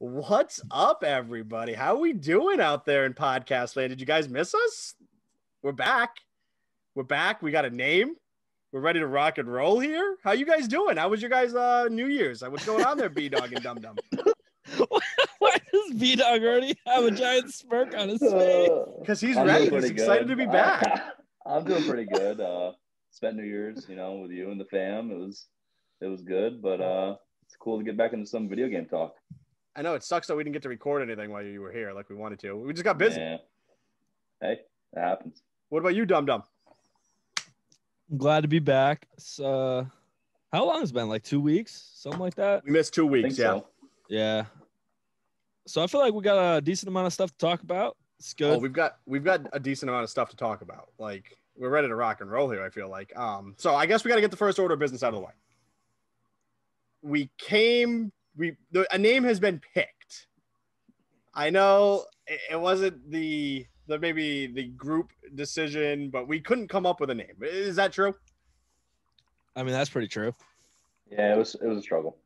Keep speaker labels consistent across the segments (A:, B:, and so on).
A: What's up, everybody? How we doing out there in podcast land? Did you guys miss us? We're back. We're back. We got a name. We're ready to rock and roll here. How you guys doing? How was your guys' uh, New Year's? What's going on there, B Dog and Dum Dum?
B: Why does B Dog already have a giant smirk on his face?
A: Because he's
C: I'm
A: ready. He's excited
C: good.
A: to be back.
C: I'm doing pretty good. Uh, spent New Year's, you know, with you and the fam. It was, it was good, but uh, it's cool to get back into some video game talk.
A: I know it sucks that we didn't get to record anything while you were here like we wanted to. We just got busy.
C: Yeah. Hey, that happens.
A: What about you, Dum Dum?
B: I'm glad to be back. It's, uh, how long has it been? Like two weeks, something like that.
A: We missed two weeks. Yeah.
C: so.
B: Yeah. So I feel like we got a decent amount of stuff to talk about. It's good.
A: Oh, we've got we've got a decent amount of stuff to talk about. Like we're ready to rock and roll here. I feel like. Um, so I guess we got to get the first order of business out of the way. We came. We the, a name has been picked. I know it, it wasn't the the maybe the group decision, but we couldn't come up with a name. Is that true?
B: I mean, that's pretty true.
C: Yeah, it was, it was a struggle.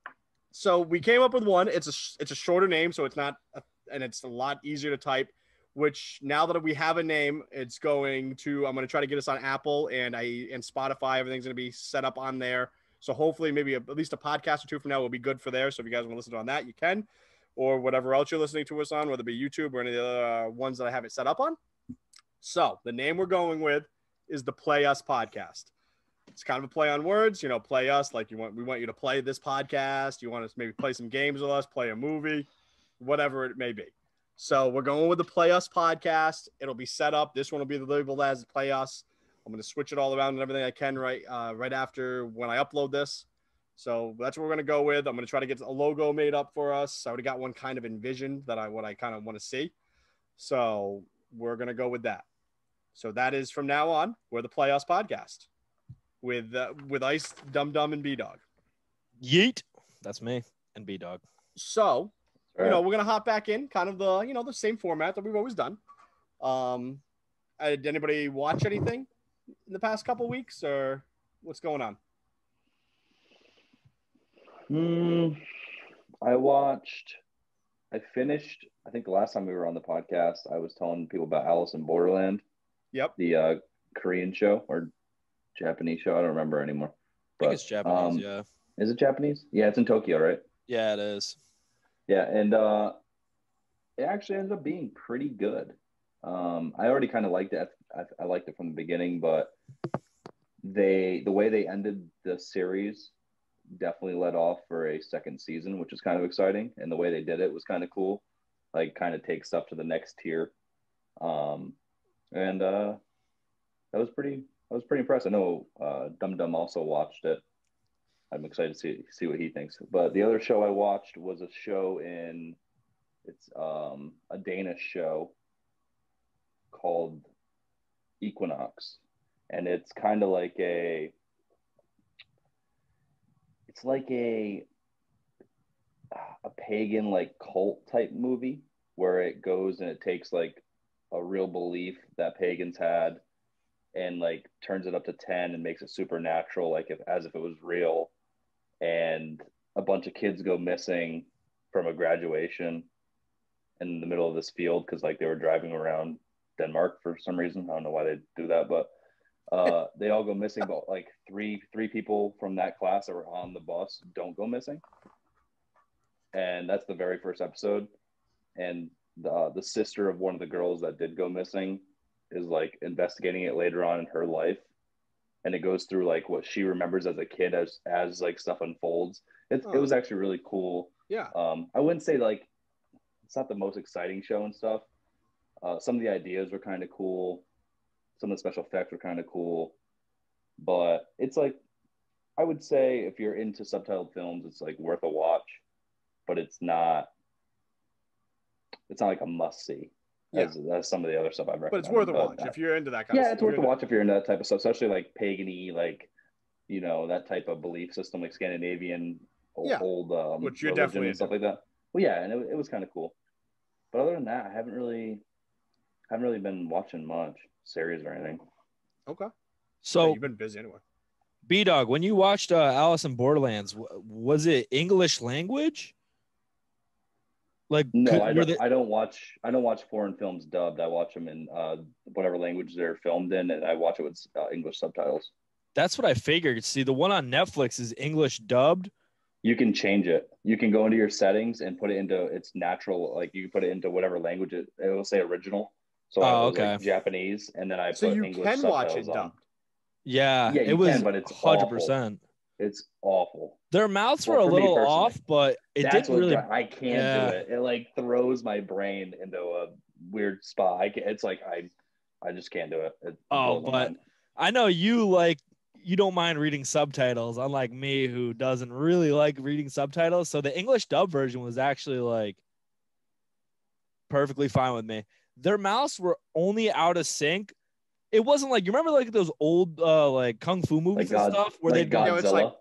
A: So we came up with one. It's a it's a shorter name, so it's not a, and it's a lot easier to type. Which now that we have a name, it's going to I'm going to try to get us on Apple and I and Spotify. Everything's going to be set up on there. So hopefully, maybe a, at least a podcast or two from now will be good for there. So if you guys want to listen on that, you can, or whatever else you're listening to us on, whether it be YouTube or any of the other uh, ones that I have it set up on. So the name we're going with is the Play Us Podcast it's kind of a play on words, you know, play us like you want we want you to play this podcast, you want to maybe play some games with us, play a movie, whatever it may be. So we're going with the play us podcast. It'll be set up. This one will be the labeled as play us. I'm going to switch it all around and everything I can right uh, right after when I upload this. So that's what we're going to go with. I'm going to try to get a logo made up for us. I already got one kind of envisioned that I what I kind of want to see. So we're going to go with that. So that is from now on, we're the Play Us podcast with uh, with Ice, Dum Dum, and B Dog.
B: Yeet. That's me and B Dog.
A: So
C: All
A: you know we're gonna hop back in, kind of the you know the same format that we've always done. Um, uh, did anybody watch anything in the past couple weeks, or what's going on?
C: Hmm, I watched, I finished, I think the last time we were on the podcast, I was telling people about Alice in Borderland,
A: Yep.
C: the uh, Korean show or Japanese show. I don't remember anymore.
B: I think it's Japanese.
C: um,
B: yeah.
C: Is it Japanese? Yeah, it's in Tokyo, right?
B: Yeah, it is.
C: Yeah, and uh, it actually ended up being pretty good. Um, I already kind of liked it. I, I liked it from the beginning, but they the way they ended the series definitely led off for a second season, which is kind of exciting. And the way they did it was kind of cool. Like, kind of take stuff to the next tier. Um, and uh, that was pretty. I was pretty impressed. I know uh, Dum Dum also watched it. I'm excited to see see what he thinks. But the other show I watched was a show in it's um, a Danish show called Equinox, and it's kind of like a it's like a a pagan like cult type movie where it goes and it takes like a real belief that pagans had and like turns it up to 10 and makes it supernatural like if as if it was real. And a bunch of kids go missing from a graduation in the middle of this field because like they were driving around denmark for some reason. I don't know why they do that but uh, they all go missing but like three three people from that class that were on the bus don't go missing. And that's the very first episode. And the, uh, the sister of one of the girls that did go missing is like investigating it later on in her life. And it goes through like what she remembers as a kid as as like stuff unfolds. It,
A: Oh.
C: it was actually really cool.
A: Yeah.
C: um i wouldn't say like it's not the most exciting show and stuff uh, some of the ideas were kind of cool some of the special effects were kind of cool but it's like i would say if you're into subtitled films it's like worth a watch but it's not it's not like a must see
A: Yeah.
C: as, as some of the other stuff i've
A: But it's worth a watch if you're into that kind of stuff.
C: yeah, it's worth a watch if you're into that type of stuff, especially like pagany, like you know that type of belief system, like Scandinavian old,
A: Yeah,
C: old um,
A: which you're
C: religion
A: definitely
C: and stuff like that. Well, yeah, and it, it was kind of cool. But other than that, I haven't really, haven't really been watching much series or anything.
A: Okay. So
B: So
A: you've been busy anyway.
B: B Dog, when you watched uh, Alice in Borderlands, w- was it English language? Like,
C: No,
B: could-
C: I don't.
B: they-
C: I don't watch. I don't watch foreign films dubbed. I watch them in uh, whatever language they're filmed in, and I watch it with uh, English subtitles.
B: that's what I figured. See, the one on Netflix is English dubbed.
C: You can change it. You can go into your settings and put it into its natural. Like you can put it into whatever language it. It will say original. So I
B: Oh,
C: was like
B: okay.
C: Japanese, and then I
A: So
C: put
A: you
C: English
A: can watch it
C: subtitles
A: dubbed.
B: Yeah,
C: Yeah,
B: it was
C: can, but it's
B: hundred percent.
C: It's awful.
B: Their mouths
C: Well,
B: were a little off, but it didn't really.
C: I can't
B: Yeah.
C: do it. It like throws my brain into a weird spot. I can, it's like I, I just can't do it. it
B: Oh, but
C: mind.
B: I know you like you don't mind reading subtitles, unlike me who doesn't really like reading subtitles. So the English dub version was actually like perfectly fine with me. Their mouths were only out of sync. It wasn't like you remember like those old uh like kung fu movies
C: like
B: and stuff where
C: like
B: they'd go,
A: Yeah,
C: Godzilla,
A: it's like-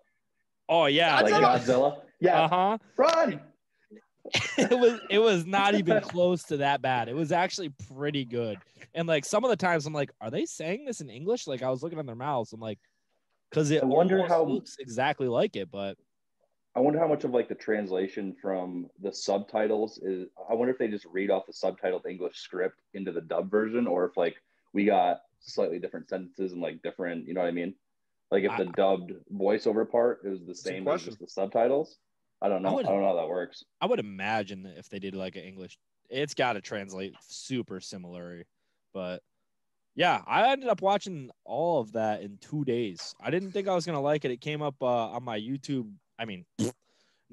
B: oh yeah,
C: like
A: Godzilla.
C: Godzilla. Yeah,
B: uh huh.
C: run.
B: it was it was not even close to that bad. It was actually pretty good. And like some of the times I'm like, are they saying this in English? Like I was looking at their mouths. I'm like, because it
C: I wonder how-
B: looks exactly like it, but
C: I wonder how much of like the translation from the subtitles is. I wonder if they just read off the subtitled English script into the dub version, or if like we got slightly different sentences and like different. You know what I mean? Like if the dubbed voiceover part is the same as just the subtitles. I don't know. I,
B: would-
C: don't know how that works.
B: I would imagine that if they did like an English, it's got to translate super similar. But yeah, I ended up watching all of that in two days. I didn't think I was gonna like it. It came up uh, on my YouTube. I mean,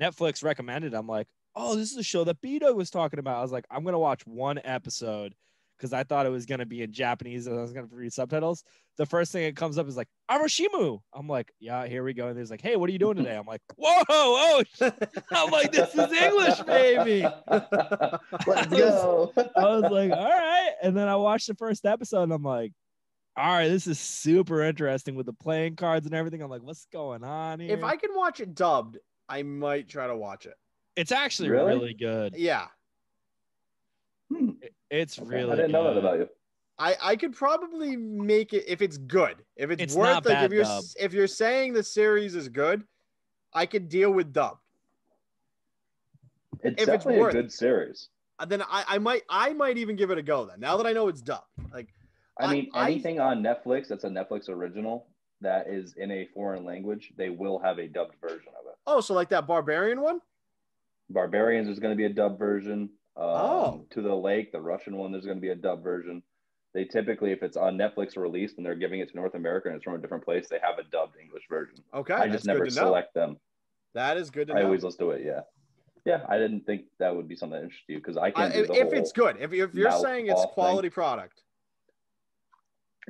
B: Netflix recommended. I'm like, oh, this is a show that B Dog was talking about. I was like, I'm gonna watch one episode because I thought it was gonna be in Japanese and I was gonna read subtitles. The first thing that comes up is like Arashimu. I'm like, yeah, here we go. And there's like, hey, what are you doing today? I'm like, whoa, oh, I'm like, this is English, baby.
C: Let's go.
B: I was like, all right. And then I watched the first episode and I'm like, all right, this is super interesting with the playing cards and everything. I'm like, what's going on here?
A: if I can watch it dubbed, I might try to watch it.
B: it's actually
C: Really?
B: really, good.
A: Yeah.
C: Hmm,
B: It's
C: okay.
B: really
C: I didn't know that about you.
A: I, I could probably make it if it's good. If it's,
B: It's
A: worth
B: not
A: like
B: bad
A: if you're
B: dub.
A: if you're saying the series is good, I could deal with dubbed.
C: It's
A: If it's
C: definitely
A: worth
C: a good series.
A: Uh, Then I, I might I might even give it a go then. Now that I know it's dubbed. Like
C: I
A: I-
C: mean,
A: I-
C: anything on Netflix that's a Netflix original that is in a foreign language, they will have a dubbed version of it.
A: oh, so like that barbarian one?
C: Barbarians, there's going to be a dubbed version. Um,
A: Oh.
C: To the Lake, the Russian one, there's going to be a dubbed version. They typically, if it's on Netflix released and they're giving it to North America and it's from a different place, they have a dubbed English version.
A: Okay.
C: I just never
A: know.
C: select them.
A: That is good to
C: I
A: know.
C: always listen to it. Yeah. Yeah. I didn't think that would be something that interests you because I
A: I-
C: can't do
A: if,
C: the
A: if
C: whole-
A: it's good, if, if you're saying it's
C: off thing.
A: quality product,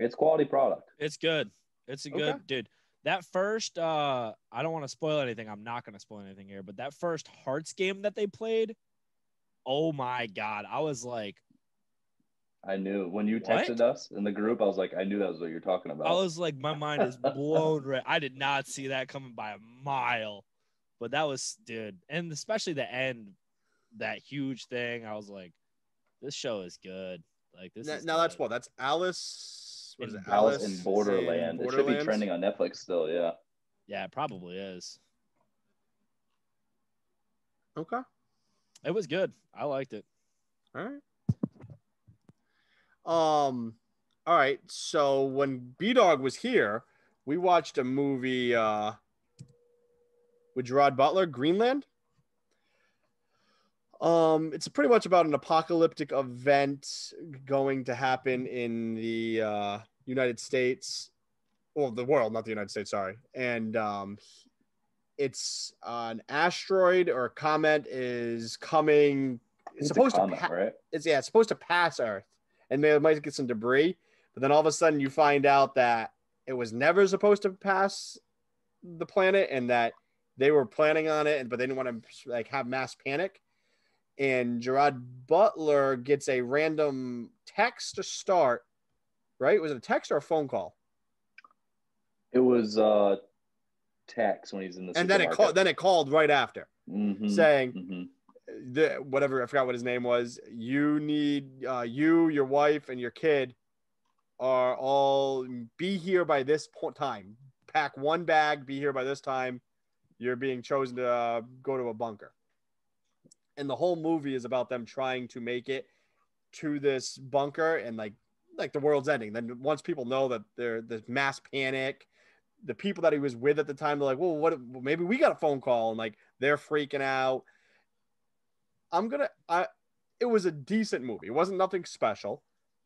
C: It's quality product.
B: It's good. It's a good
A: Okay.
B: dude. That first, uh, I don't want to spoil anything. I'm not gonna spoil anything here, but that first Hearts game that they played, oh my god, I was like,
C: I knew when you
B: What?
C: texted us in the group, I was like, I knew that was what you're talking about.
B: I was like, my mind is blown. Right, I did not see that coming by a mile, but that was, dude, and especially the end, that huge thing. I was like, this show is good. Like this.
A: now,
B: is
A: now that's what that's Alice. What is
B: In
A: it?
C: Alice in Borderland. It should be trending on Netflix still. Yeah.
B: Yeah, it probably is.
A: Okay.
B: It was good. I liked it.
A: All right. Um. All right. So when B Dog was here, we watched a movie uh, with Gerard Butler, Greenland. Um, it's pretty much about an apocalyptic event going to happen in the uh, United States, or the world, not the United States. Sorry, and um, it's uh, an asteroid or a comet is coming. It's
C: It's
A: supposed to
C: comment,
A: pa-
C: right?
A: it's yeah, it's supposed to pass Earth, and they might get some debris. But then all of a sudden, you find out that it was never supposed to pass the planet, and that they were planning on it, but they didn't want to like have mass panic. And Gerard Butler gets a random text to start. Right? Was it a text or a phone call?
C: It was uh text when he's in the
A: And then it called. Then it called right after,
C: Mhm,
A: saying,
C: mhm.
A: the whatever I forgot what his name was. You need uh, you, your wife, and your kid are all be here by this point time. Pack one bag, be here by this time. You're being chosen to uh, go to a bunker. And the whole movie is about them trying to make it to this bunker and like like the world's ending. Then once people know that there there's mass panic, the people that he was with at the time, they're like, well, what? well, Maybe we got a phone call, and like they're freaking out. I'm gonna. I. It was a decent movie. It wasn't nothing special.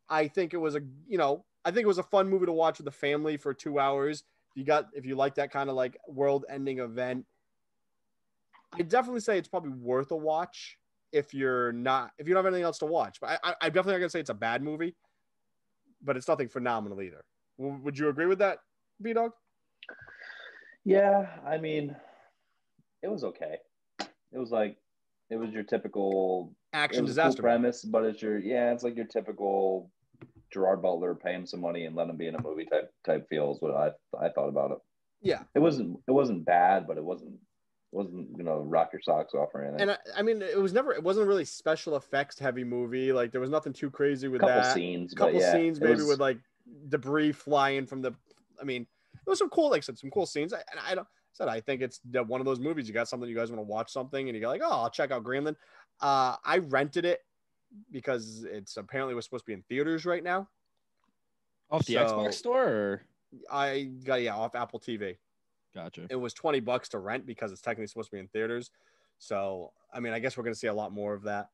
A: I think it was a. You know, I think it was a fun movie to watch with the family for two hours. You got if you like that kind of like world-ending event. I definitely say it's probably worth a watch if you're not if you don't have anything else to watch. But I, I, I'm definitely not gonna say it's a bad movie, but it's nothing phenomenal either. W- Would you agree with that, B Dog?
C: Yeah, I mean, it was okay. It was like it was your typical
A: Action
C: a cool
A: disaster.
C: premise, but it's your yeah, it's like your typical Gerard Butler pay him some money and let him be in a movie type type feel is what I I thought about it.
A: Yeah.
C: It wasn't it wasn't bad, but it wasn't wasn't gonna rock your socks off or anything.
A: And I, I mean, it was never, it wasn't really special effects heavy movie. Like there was nothing too crazy with
C: couple
A: that.
C: scenes,
A: couple
C: but yeah,
A: scenes
C: it
A: maybe
C: was-
A: with like debris flying from the. I mean, it was some cool, like I said, some cool scenes. I, and I don't I said I think it's one of those movies. You got something you guys want to watch something, and you go like, oh, I'll check out Greenland. Uh, I rented it because it's apparently was supposed to be in theaters right now.
B: Off the
A: So-
B: Xbox store or
A: I got yeah off Apple TV.
B: Gotcha.
A: it was 20 bucks to rent because it's technically supposed to be in theaters. So, I mean, I guess we're going to see a lot more of that.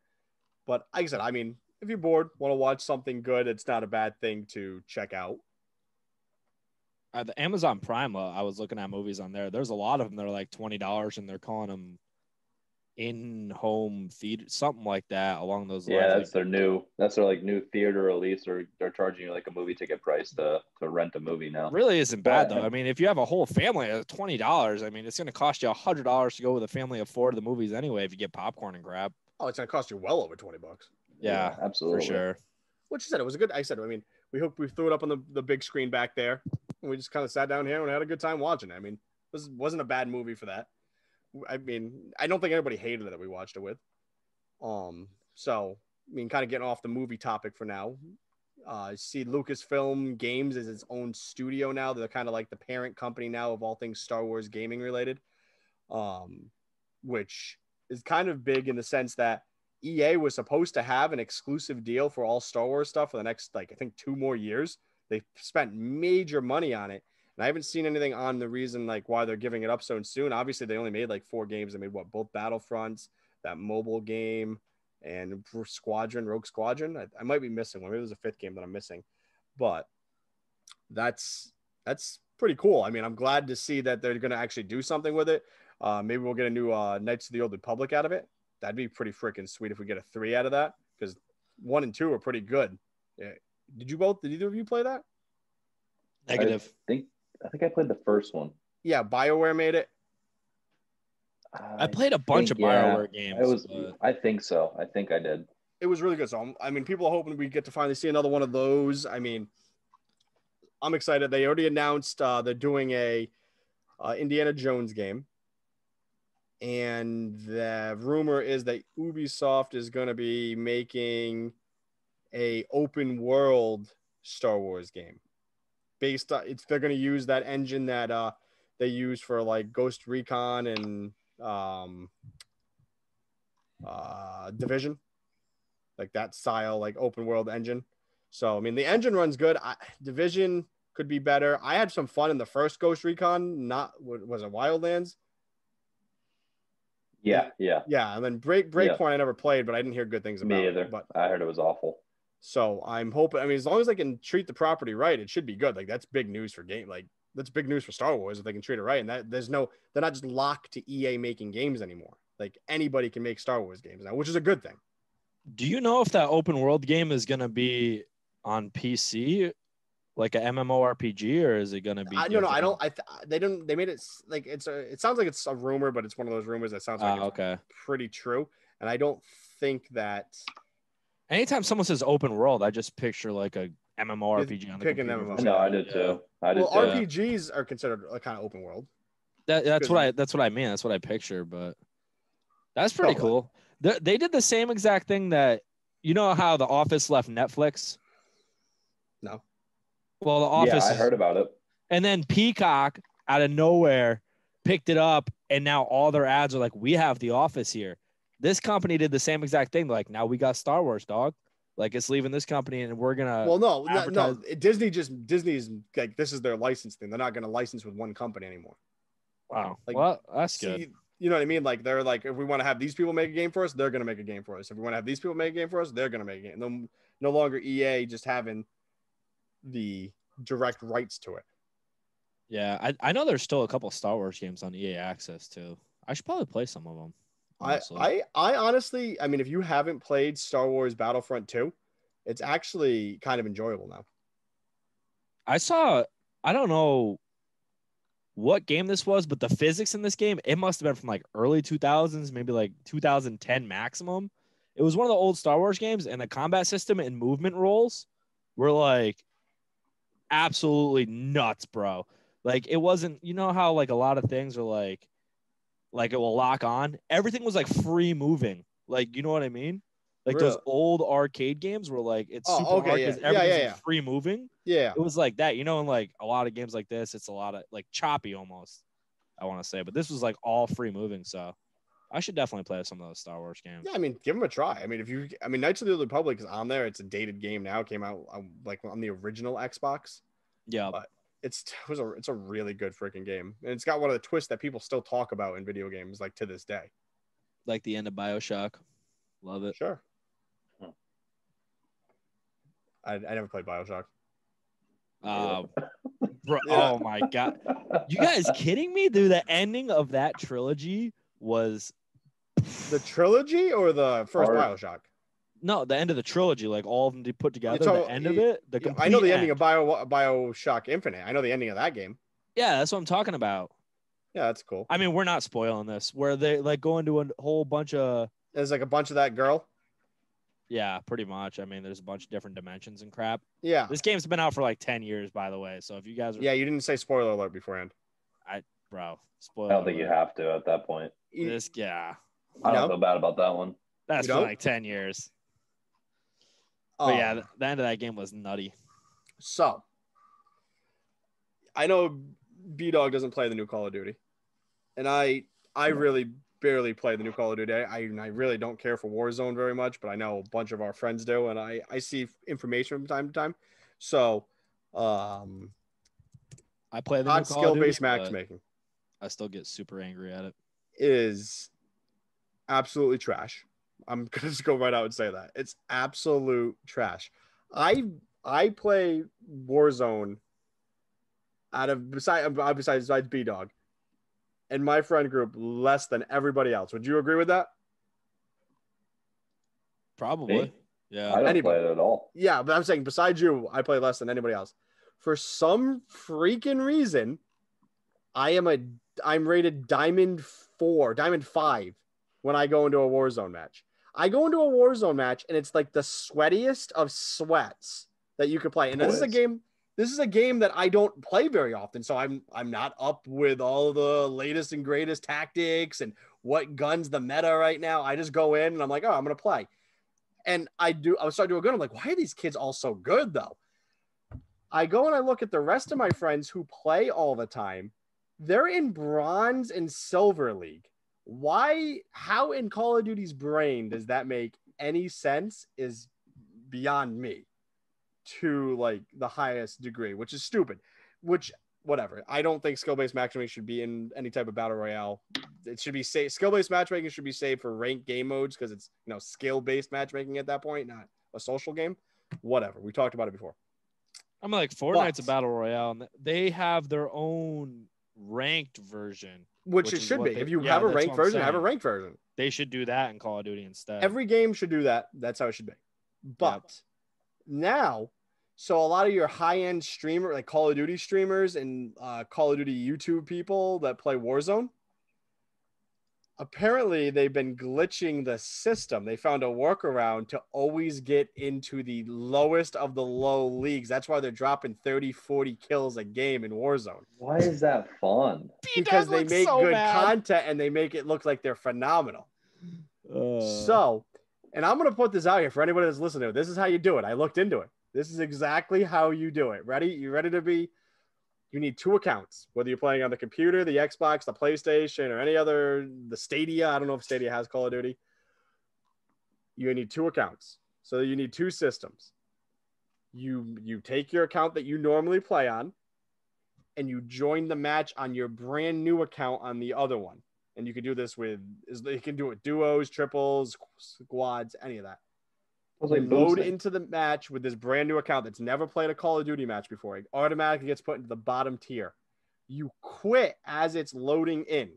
A: But like I said, I mean, if you're bored, want to watch something good, it's not a bad thing to check out.
B: Uh, the Amazon Prime, uh, I was looking at movies on there. There's a lot of them that are like twenty dollars, and they're calling them in-home theater, something like that, along those lines.
C: yeah,
B: lines.
C: that's their new that's their like new theater release, or they're charging you like a movie ticket price to to rent a movie now.
B: Really isn't bad though. I mean, if you have a whole family at twenty dollars, I mean, it's going to cost you a hundred dollars to go with a family of four to the movies anyway. If you get popcorn and grab,
A: Oh, it's going to cost you well over 20 bucks.
B: yeah,
C: absolutely.
B: for sure.
A: Which you said, it was a good, I said, I mean, we hope we threw it up on the, the big screen back there. And we just kind of sat down here and had a good time watching it. I mean, this wasn't a bad movie for that. I mean, I don't think anybody hated it that we watched it with. Um, so I mean, kind of getting off the movie topic for now. Uh, see, Lucasfilm Games is its own studio now. They're kind of like the parent company now of all things Star Wars gaming related, um, which is kind of big in the sense that EA was supposed to have an exclusive deal for all Star Wars stuff for the next, like, I think two more years. They spent major money on it. And I haven't seen anything on the reason, like, why they're giving it up so soon. Obviously, they only made like four games. They made what, both Battlefronts, that mobile game, and Squadron, Rogue Squadron. I, I might be missing one. Maybe there's a fifth game that I'm missing. But that's that's pretty cool. I mean, I'm glad to see that they're going to actually do something with it. Uh, maybe we'll get a new uh, Knights of the Old Republic out of it. That'd be pretty freaking sweet if we get a three out of that because one and two are pretty good. Yeah. Did you both? Did either of you play that?
B: Negative.
C: I think I think I played the first one.
A: Yeah, Bioware made it.
B: I played a bunch
C: think,
B: of
C: yeah,
B: Bioware games.
C: It was.
B: but-
C: I think so. I think I did.
A: It was really good. So I'm, I mean, people are hoping we get to finally see another one of those. I mean, I'm excited. They already announced uh, they're doing a uh, Indiana Jones game, and the rumor is that Ubisoft is going to be making a open world Star Wars game based on it's they're going to use that engine that uh they use for like Ghost Recon and um uh Division like that style like open world engine. So I mean the engine runs good. I, Division could be better. I had some fun in the first Ghost Recon, not was it Wildlands?
C: Yeah, yeah.
A: Yeah, and then Break Breakpoint I never played, but I didn't hear good things about
C: Me
A: it.
C: either.
A: But
C: I heard it was awful.
A: So I'm hoping. I mean, as long as they can treat the property right, it should be good. Like that's big news for game. Like that's big news for Star Wars if they can treat it right. And that there's no, they're not just locked to EA making games anymore. Like anybody can make Star Wars games now, which is a good thing.
B: Do you know if that open world game is going to be on PC, like a MMORPG, or is it going to be?
A: I, no, no, I don't. I th- they didn't. They made it like it's a. It sounds like it's a rumor, but it's one of those rumors that sounds like
B: ah,
A: it's
B: okay.
A: pretty true. And I don't think that
B: Anytime someone says open world, I just picture like a MMORPG on the
A: Pick an
B: computer.
A: MMO.
B: for
C: No. I did too. I did
A: well,
C: too.
A: RPGs are considered a kind of open world.
B: That, that's what I that's what I mean. That's what I picture, but that's pretty
A: Probably.
B: cool. They, they did the same exact thing that you know how The Office left Netflix.
A: No.
B: Well, The Office.
C: yeah,
B: Office,
C: I heard about it.
B: and then Peacock out of nowhere picked it up, and now all their ads are like, "We have The Office here," this company did the same exact thing. Like now we got Star Wars, dog. Like it's leaving this company and we're gonna.
A: well, no, no, no.
B: advertise-
A: Disney just Disney's like this is their license thing. They're not going to license with one company anymore.
B: wow.
A: like,
B: well, that's good.
A: You know what I mean? Like they're like, if we want to have these people make a game for us, they're going to make a game for us. If we want to have these people make a game for us, they're going to make a game. No, no longer EA just having the direct rights to it.
B: Yeah, I, I know there's still a couple Star Wars games on EA Access too. I should probably play some of them.
A: I, I, I honestly, I mean, if you haven't played Star Wars Battlefront 2, it's actually kind of enjoyable now.
B: I saw I don't know what game this was, but the physics in this game, it must have been from like early 2000s, maybe like 2010 maximum. It was one of the old Star Wars games, and the combat system and movement rolls were like absolutely nuts, bro. Like it wasn't, you know how like a lot of things are like like it will lock on. Everything was like free moving. Like, you know what I mean? Like those old arcade games were like it's
A: Oh,
B: super
A: okay,
B: hard
A: yeah.
B: because
A: Yeah, yeah,
B: everything's
A: yeah.
B: free moving
A: Yeah.
B: it was like that, you know, in like a lot of games like this, it's a lot of like choppy almost. I want to say, but this was like all free moving, so I should definitely play some of those Star Wars games.
A: Yeah, I mean, give them a try. I mean, if you, I mean, Knights of the Old Republic is on there. It's a dated game now. It came out um, like on the original Xbox.
B: Yeah,
A: But- It's it was a it's a really good freaking game, and it's got one of the twists that people still talk about in video games like to this day.
B: like the end of Bioshock. Love it.
A: Sure. I, I never played Bioshock.
B: Uh, bro,
A: Yeah.
B: oh my god, you guys kidding me? Dude, the ending of that trilogy was
A: The trilogy or the first
C: Or-
A: Bioshock?
B: No, the end of the trilogy, like all of them they put together.
A: talking-
B: the end of it, the
A: Yeah, I know the
B: complete
A: ending of Bio Bioshock Infinite. I know the ending of that game.
B: Yeah, that's what I'm talking about.
A: Yeah, that's cool.
B: I mean, we're not spoiling this. Where they like go into a whole bunch of
A: There's like a bunch of that girl.
B: yeah, pretty much. I mean, there's a bunch of different dimensions and crap.
A: Yeah.
B: This game's been out for like 10 years, by the way. So if you guys are,
A: Yeah, you didn't say spoiler alert beforehand.
B: I, bro,
C: spoil.
B: I
C: don't think you have to at that point.
B: This, yeah,
C: I don't
A: No?
C: feel bad about that one.
B: That's been like 10 years. But yeah,
A: um,
B: the, the end of that game was nutty.
A: So, I know B Dog doesn't play the new Call of Duty, and I I really barely play the new Call of Duty. I I really don't care for Warzone very much, but I know a bunch of our friends do, and I I see information from time to time. So, um,
B: I play the
A: hot
B: new Call of
A: skill
B: Duty,
A: based matchmaking
B: I still get super angry at it.
A: is absolutely trash. I'm gonna just go right out and say that it's absolute trash. I I play Warzone out of beside uh, besides besides B Dog, and my friend group less than everybody else. Would you agree with that?
B: Probably.
C: Me?
B: Yeah.
C: I don't
A: Anybody.
C: play it at all.
A: Yeah, but I'm saying besides you, I play less than anybody else. For some freaking reason, I am a I'm rated diamond four, diamond five when I go into a Warzone match. I go into a Warzone match and it's like the sweatiest of sweats that you could play. And this is a game. This is a game that I don't play very often, so I'm I'm not up with all the latest and greatest tactics and what guns the meta right now. I just go in and I'm like, oh, I'm gonna play and I do I was starting to do good. I'm like, why are these kids all so good though? I go and I look at the rest of my friends who play all the time. They're in bronze and silver league. Why? How in Call of Duty's brain does that make any sense? Is beyond me to like the highest degree, which is stupid. Which whatever. I don't think skill based matchmaking should be in any type of battle royale. It should be safe. Skill based matchmaking should be saved for ranked game modes because it's you know skill based matchmaking at that point, not a social game. Whatever. We talked about it before.
B: I'm like Fortnite's a battle royale, and they have their own ranked version.
A: Which,
B: Which
A: it should be.
B: they-
A: if you
B: yeah,
A: have a ranked version, have a ranked version.
B: They should do that in Call of Duty instead.
A: Every game should do that. That's how it should be. But now, so a lot of your high end streamer, like Call of Duty streamers and uh, Call of Duty YouTube people that play Warzone, apparently they've been glitching the system. They found a workaround to always get into the lowest of the low leagues. That's why they're dropping 30, 40 kills a game in Warzone
C: Why is that fun?
A: because they make
B: so
A: good
B: bad.
A: content and they make it look like they're phenomenal.
B: Uh,
A: So, and I'm going to put this out here for anybody that's listening. This is how you do it. I looked into it. This is exactly how you do it. Ready? You ready to be? You need two accounts, whether you're playing on the computer, the Xbox, the PlayStation, or any other, the Stadia. I don't know if Stadia has Call of Duty. You need two accounts. So you need two systems. You you take your account that you normally play on and you join the match on your brand new account on the other one. And you can do this with is you can do it duos, triples, squads, any of that.
C: I was
A: You
C: like,
A: load into the match with this brand new account that's never played a Call of Duty match before. It automatically gets put into the bottom tier. You quit as it's loading in.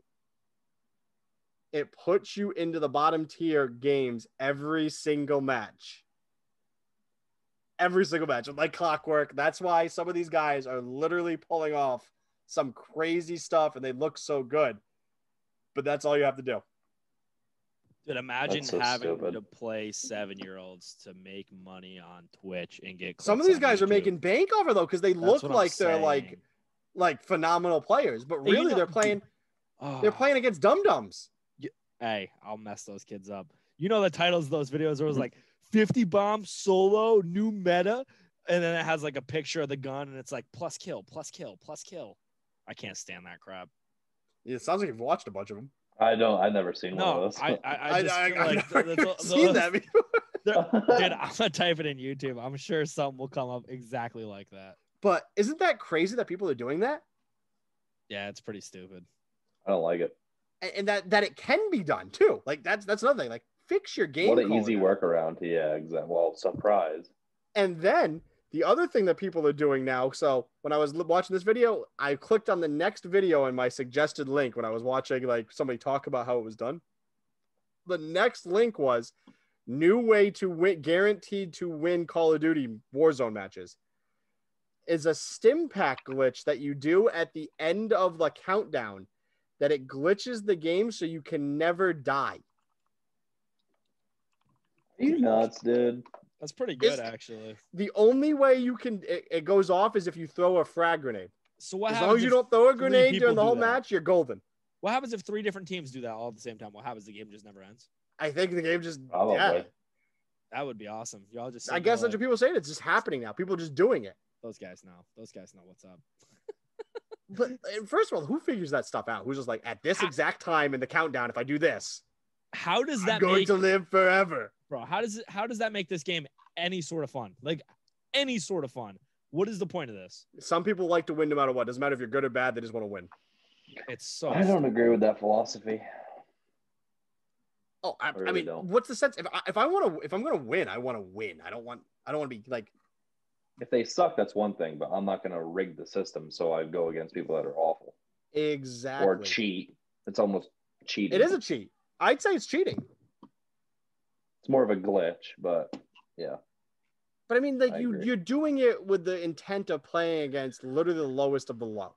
A: It puts you into the bottom tier games every single match. Every single match, like clockwork. That's why some of these guys are literally pulling off some crazy stuff and they look so good. But that's all you have to do.
B: Dude, imagine
C: so
B: having
C: stupid.
B: to play seven year olds to make money on Twitch and get
A: Some of these
B: on
A: guys are making bank over though, because they
B: That's
A: look
B: what I'm
A: like they're like
B: saying.
A: like phenomenal players, but
B: Hey, you
A: really
B: know-
A: they're playing
B: Oh,
A: they're playing against dum dums.
B: Hey, I'll mess those kids up. You know the titles of those videos where it was
C: Mhm.
B: like 50 bomb solo, new meta, and then it has like a picture of the gun and it's like plus kill, plus kill, plus kill. I can't stand that crap.
A: Yeah, It sounds like you've watched a bunch of them.
C: I don't. I've never seen one of those.
B: I, I, I just feel
A: I've
B: like
A: never
B: the- the-
A: seen
B: those-
A: that before.
B: Dude, I'm gonna type it in YouTube. I'm sure something will come up exactly like that.
A: But isn't that crazy that people are doing that?
B: Yeah, it's pretty stupid.
C: I don't like it.
A: And, and that that it can be done too. Like that's that's another thing. Like fix your game.
C: what an
A: code.
C: easy workaround. Yeah, exactly. Well, surprise.
A: And then the other thing that people are doing now. So when I was watching this video, I clicked on the next video in my suggested link when I was watching like somebody talk about how it was done. The next link was new way to win, guaranteed to win Call of Duty Warzone matches. Is a stim pack glitch that you do at the end of the countdown that it glitches the game so you can never die.
C: Are you nuts, dude?
B: That's pretty good,
A: Is-
B: actually.
A: The only way you can it, it goes off is if you throw a frag grenade.
B: So what
A: as long as you don't throw a grenade during the whole
B: that?
A: match, you're golden.
B: What happens if three different teams do that all at the same time? What happens? The game just never ends.
A: I think the game just
C: Probably.
A: yeah.
B: That would be awesome. Y'all just.
A: I guess
B: there
A: that's
B: like,
A: what people say. It's just happening now. People are just doing it.
B: those guys know. Those guys know what's up.
A: But first of all, who figures that stuff out? Who's just like at this exact time in the countdown, if I do this,
B: How does
A: I'm
B: that
A: going
B: make,
A: to live forever.
B: Bro? How does it? How does that make this game any sort of fun? Like any sort of fun? What is the point of this?
A: Some people like to win no matter what. Doesn't matter if you're good or bad. They just want to win.
B: It's so.
C: I don't agree with that philosophy.
A: Oh, I,
C: I
A: I mean,
C: don't.
A: what's the sense? If I, if I want to, if I'm going to win, I want to win. I don't want, I don't want to be like,
C: If they suck, that's one thing, but I'm not going to rig the system so I go against people that are awful
A: exactly.
C: or cheat. It's almost cheating.
A: It is a cheat. I'd say it's cheating.
C: It's more of a glitch, but yeah.
A: But I mean, like
C: I
A: you,
C: agree.
A: you're doing it with the intent of playing against literally the lowest of the low.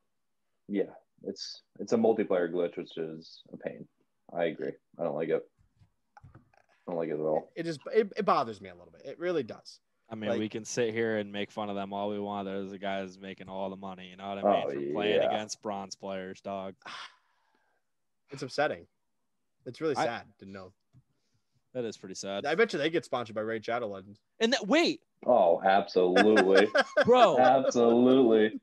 C: Yeah, it's it's a multiplayer glitch, which is a pain. I agree. I don't like it. I don't like it at all.
A: It just, it, it bothers me a little bit. It really does.
B: I mean,
A: Like-
B: we can sit here and make fun of them all we want. There's the guys making all the money. You know what I mean?
C: Oh,
B: For playing
C: yeah.
B: against bronze players, dog.
A: It's upsetting. It's really
B: I-
A: sad to know.
B: That is pretty sad.
A: I bet you they get sponsored by Raid Shadow Legends.
B: And that wait,
C: Oh, absolutely,
B: bro,
C: absolutely.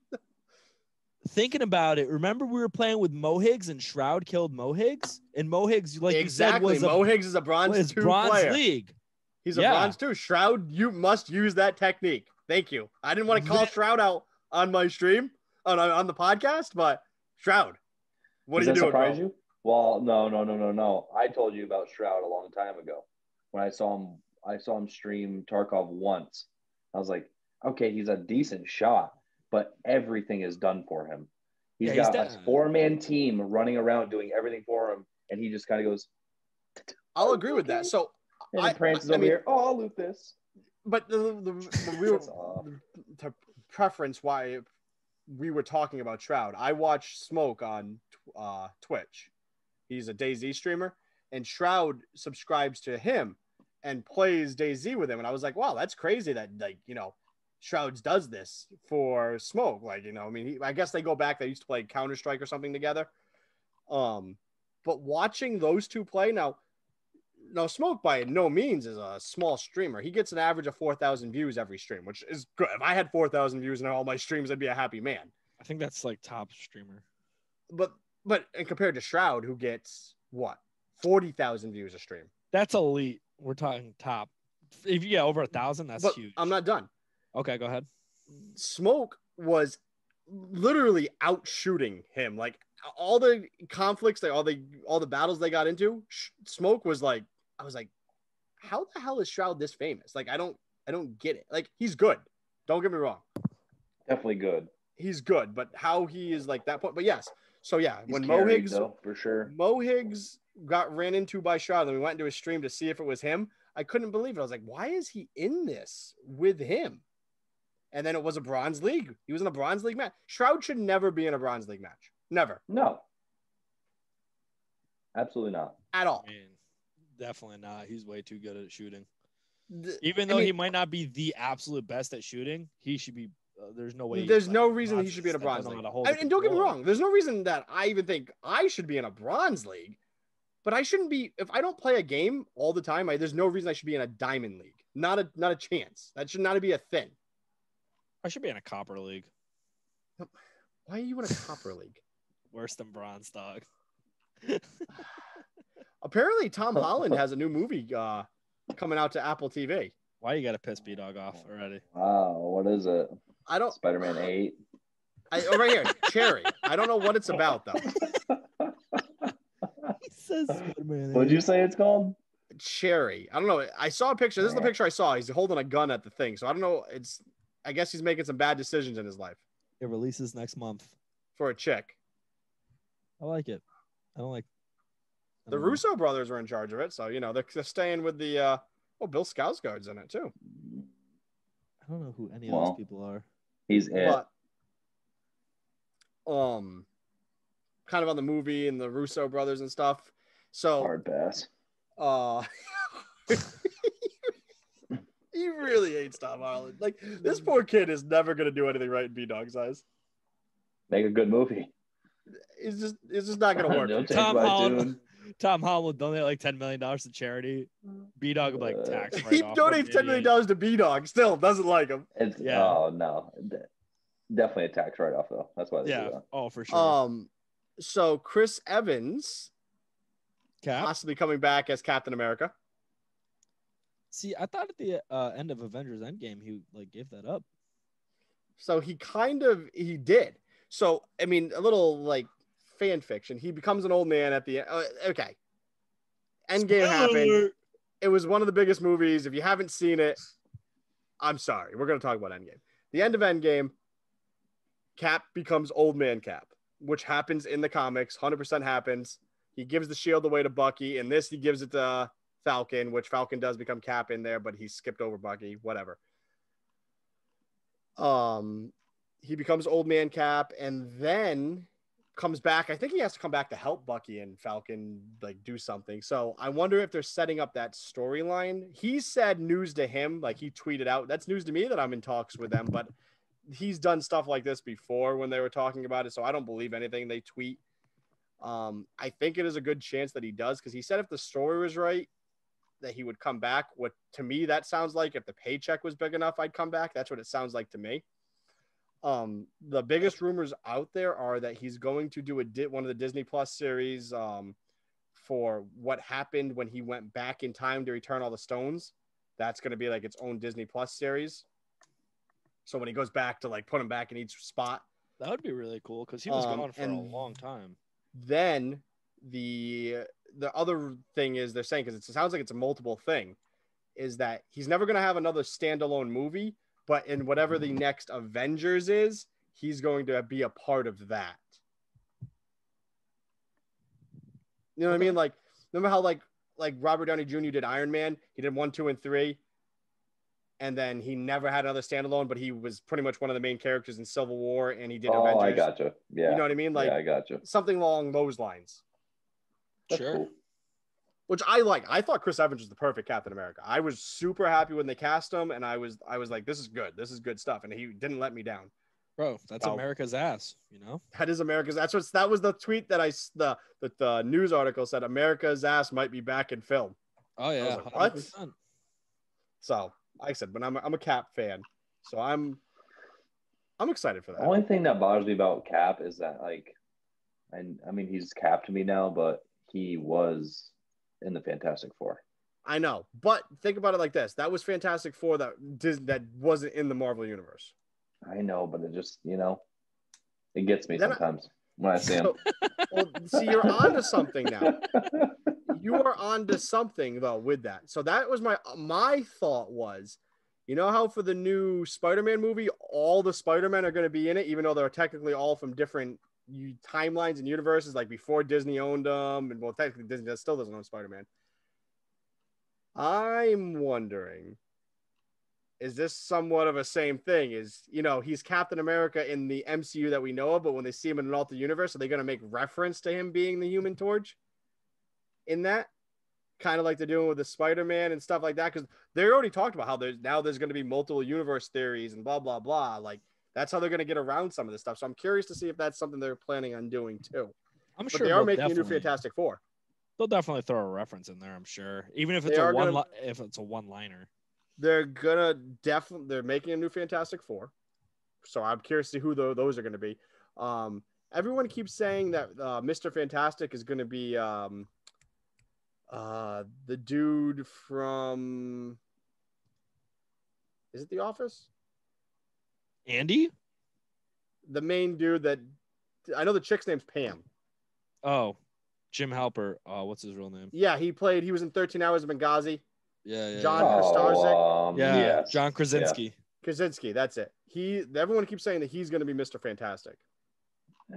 B: thinking about it, remember we were playing with Mohiggs and Shroud killed Mohiggs? And Mohiggs, like
A: exactly.
B: you said, was
A: Mo Higgs is a
B: a
A: bronze
B: was
A: two
B: bronze
A: player.
B: league.
A: He's a
B: Yeah.
A: bronze two. Shroud, you must use that technique. Thank you. I didn't want to call Shroud out on my stream on on the podcast, but Shroud, what
C: Does
A: are you
C: that
A: doing,
C: surprise
A: bro?
C: you? Well, no, no, no, no, no. I told you about Shroud a long time ago when I saw him. I saw him stream Tarkov once. I was like, okay, he's a decent shot, but everything is done for him. He's
B: Yeah, he's
C: got a four-man team running around doing everything for him, and he just kind of goes
A: I'll agree with that. So,
C: and
A: I-
C: prances
A: I
C: over
A: mean-
C: here. Oh, I'll loot this.
A: but the, the, the
C: That's off.
A: preference why we were talking about Shroud. I watch Smoke on uh, Twitch. He's a DayZ streamer, and Shroud subscribes to him and plays DayZ with him. And I was like, wow, that's crazy that like you know Shrouds does this for Smoke. Like you know, I mean, he, I guess they go back. They used to play Counter Strike or something together. Um, but watching those two play now. now Smoke by no means is a small streamer. He gets an average of 4,000 views every stream, which is good. If I had 4,000 views in all my streams, I'd be a happy man.
B: I think that's like top streamer.
A: But but and compared to Shroud, who gets what 40,000 views a stream,
B: That's elite. We're talking top. If you get over a thousand, that's
A: but
B: huge.
A: I'm not done.
B: Okay, go ahead.
A: Smoke was literally out shooting him. Like all the conflicts, they all the all the battles they got into, Sh- Smoke was like, I was like, how the hell is Shroud this famous? Like I don't I don't get it. Like he's good. Don't get me wrong.
C: Definitely good.
A: He's good, but how he is like that point. But yes. So yeah,
C: He's
A: when Mo Higgs
C: though, for sure.
A: Mohiggs got ran into by Shroud, and we went into a stream to see if it was him. I couldn't believe it. I was like, why is he in this with him? And then it was a bronze league. He was in a bronze league match. Shroud should never be in a bronze league match. Never.
C: No. Absolutely not.
A: At all.
B: I mean, definitely not. He's way too good at shooting.
A: Th-
B: Even
A: I
B: though he might not be the absolute best at shooting, he should be. Uh, there's no way.
A: There's
B: like,
A: no reason he should be in a bronze league.
B: know how to hold
A: I-
B: a
A: and don't get me wrong, there's no reason that I even think I should be in a bronze league. But I shouldn't be if I don't play a game all the time. I, there's no reason I should be in a diamond league. Not a not a chance. That should not be a thing.
B: I should be in a copper league.
A: Why are you in a copper league?
B: Worse than bronze, dog.
A: Apparently, Tom Holland has a new movie uh, coming out to Apple TV.
B: Why you got to piss B dog off already?
C: Wow. What is it?
A: I don't.
C: Spider Man 8.
A: I, oh, right here, Cherry. I don't know what it's about though.
B: He says Spider-Man.
C: What'd you say it's called?
A: Cherry. I don't know. I saw a picture. This is the picture I saw. He's holding a gun at the thing. So I don't know. It's. I guess he's making some bad decisions in his life
B: It releases next month.
A: for a chick.
B: I like it. I don't like I
A: The
B: don't know.
A: Russo brothers are in charge of it, so you know they're, they're staying with the. uh Oh, Bill Skarsgård's in it too.
B: I don't know who any of those people are.
C: He's it.
A: But, um, kind of on the movie and the Russo brothers and stuff. So,
C: Hard pass.
A: uh, he really hates Tom Holland. Like this poor kid is never gonna do anything right in B Dog's eyes.
C: Make a good movie.
A: It's just, it's just not gonna work.
B: Tom
C: my
B: Holland.
C: Tune.
B: Tom Holland donate like ten million dollars to charity. B dog like
C: Uh,
B: tax.
A: he donates
B: what
A: ten
B: an
A: million
B: idiot.
A: dollars to B Dog, still doesn't like him.
C: It's
B: Yeah.
C: oh no. Definitely a tax write off though. That's why they do
B: Yeah. Oh, for sure.
A: Um, so Chris Evans
B: Cap.
A: possibly coming back as Captain America.
B: See, I thought at the uh, end of Avengers Endgame he like gave that up.
A: So he kind of he did. So I mean, a little like fan fiction. He becomes an old man at the end. Uh, okay. Endgame happened. It was one of the biggest movies. If you haven't seen it, I'm sorry. We're going to talk about Endgame. The end of Endgame, Cap becomes old man Cap, which happens in the comics. 100% happens. He gives the shield away to Bucky. and this, he gives it to Falcon, which Falcon does become Cap in there, but he skipped over Bucky. Whatever. Um, he becomes old man Cap, and then comes back. I think he has to come back to help Bucky and Falcon like do something. So I wonder if they're setting up that storyline. He said news to him, like he tweeted out. That's news to me that I'm in talks with them, but he's done stuff like this before when they were talking about it. So I don't believe anything they tweet. Um, I think it is a good chance that he does because he said if the story was right, that he would come back. What to me that sounds like if the paycheck was big enough, I'd come back. That's what it sounds like to me. Um, the biggest rumors out there are that he's going to do a di- one of the Disney Plus series um, for what happened when he went back in time to return all the stones. That's going to be like its own Disney Plus series. So when he goes back to like put him back in each spot,
B: That would be really cool because he was
A: Um,
B: gone for a long time.
A: then the the other thing is they're saying because it sounds like it's a multiple thing is that he's never going to have another standalone movie but in whatever the next avengers is he's going to be a part of that you know what i mean like remember how like like robert downey jr did iron man he did one two and three and then he never had another standalone but he was pretty much one of the main characters in civil war and he did
C: oh,
A: avengers
C: I gotcha. Yeah.
A: you know what i mean like
C: yeah, I gotcha.
A: something along those lines
C: That's
B: Sure.
C: cool.
A: Which I like. I thought Chris Evans was the perfect Captain America. I was super happy when they cast him, and I was I was like, this is good. This is good stuff, and he didn't let me down.
B: Bro, that's
A: Oh.
B: America's ass, you know?
A: That is America's. That's what that was the tweet that I s- the that the news article said America's ass might be back in film.
B: Oh yeah.
A: like, what?
B: 100%.
A: So like I said, but I'm a, I'm a Cap fan, so I'm I'm excited for that.
C: The only thing that bothers me about Cap is that like, and I mean he's Cap to me now, but he was in the Fantastic Four.
A: I know, but think about it like this: that was Fantastic Four that Dis- that wasn't in the Marvel universe.
C: I know, but it just you know, it gets me
A: Then I-
C: sometimes when I see.
A: So, well, see, you're onto something now. You are onto something though with that. So that was my my thought was, you know how for the new Spider-Man movie, all the Spider-Men are going to be in it, even though they're technically all from different u- timelines and universes. Like before Disney owned them, and well, technically Disney still doesn't own Spider-Man. I'm wondering, is this somewhat of a same thing? Is you know he's Captain America in the MCU that we know of, but when they see him in an alternate universe, are they going to make reference to him being the Human Torch? In that, kind of like they're doing with the Spider-Man and stuff like that, because they already talked about how there's now there's going to be multiple universe theories and blah blah blah. Like that's how they're going to get around some of this stuff. So I'm curious to see if that's something they're planning on doing too.
B: I'm
A: But
B: sure
A: they are making a new Fantastic Four.
B: They'll definitely throw a reference in there. I'm sure, even if
A: They
B: it's a one
A: gonna-
B: if it's a one liner.
A: they're gonna definitely they're making a new Fantastic Four, so I'm curious to see who tho- those are gonna be. Um, everyone keeps saying that uh, Mr. Fantastic is gonna be um, uh, the dude from is it The Office?
B: Andy?
A: The main dude that I know the chick's name's Pam.
B: Oh, Jim Halpert. Oh, what's his real name?
A: Yeah, he played. He was in 13 Hours of Benghazi.
B: Yeah, yeah.
A: John
B: yeah.
A: Krasinski?
C: um,
B: Yeah,
C: yes.
B: John Krasinski.
A: Krasinski. that's it. He. Everyone keeps saying that he's gonna be Mr. Fantastic.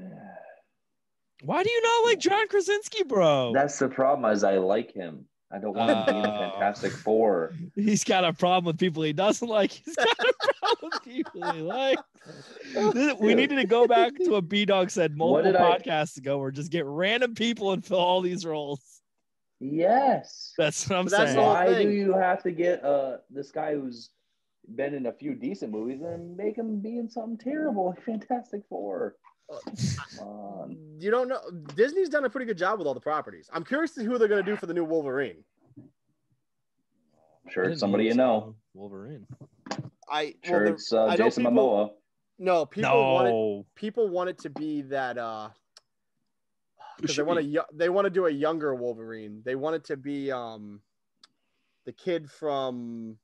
B: Why do you not like John Krasinski, bro?
C: That's the problem. Is I like him. I don't want to be in a
B: Oh.
C: Fantastic Four.
B: He's got a problem with people he doesn't like. He's got a problem with people he likes. We needed to go back to what B Dog said
C: What
B: multiple
C: did I-
B: podcasts ago, where just get random people and fill all these roles.
C: Yes.
B: That's what I'm
A: that's
B: saying.
A: the whole
C: Why do you have to get uh this guy who's been in a few decent movies and make him be in something terrible like Fantastic Four? Come on.
A: You don't know. Disney's done a pretty good job with all the properties. I'm curious to who they're going to do for the new Wolverine.
C: I'm sure
B: didn't
C: somebody you know.
B: Wolverine.
A: I
C: Sure
A: well,
C: it's uh,
A: I know
C: Jason
A: people-
C: Momoa.
A: no people want it. People want it to be that uh because they want to yo- they want to do a younger Wolverine. They want it to be um the kid from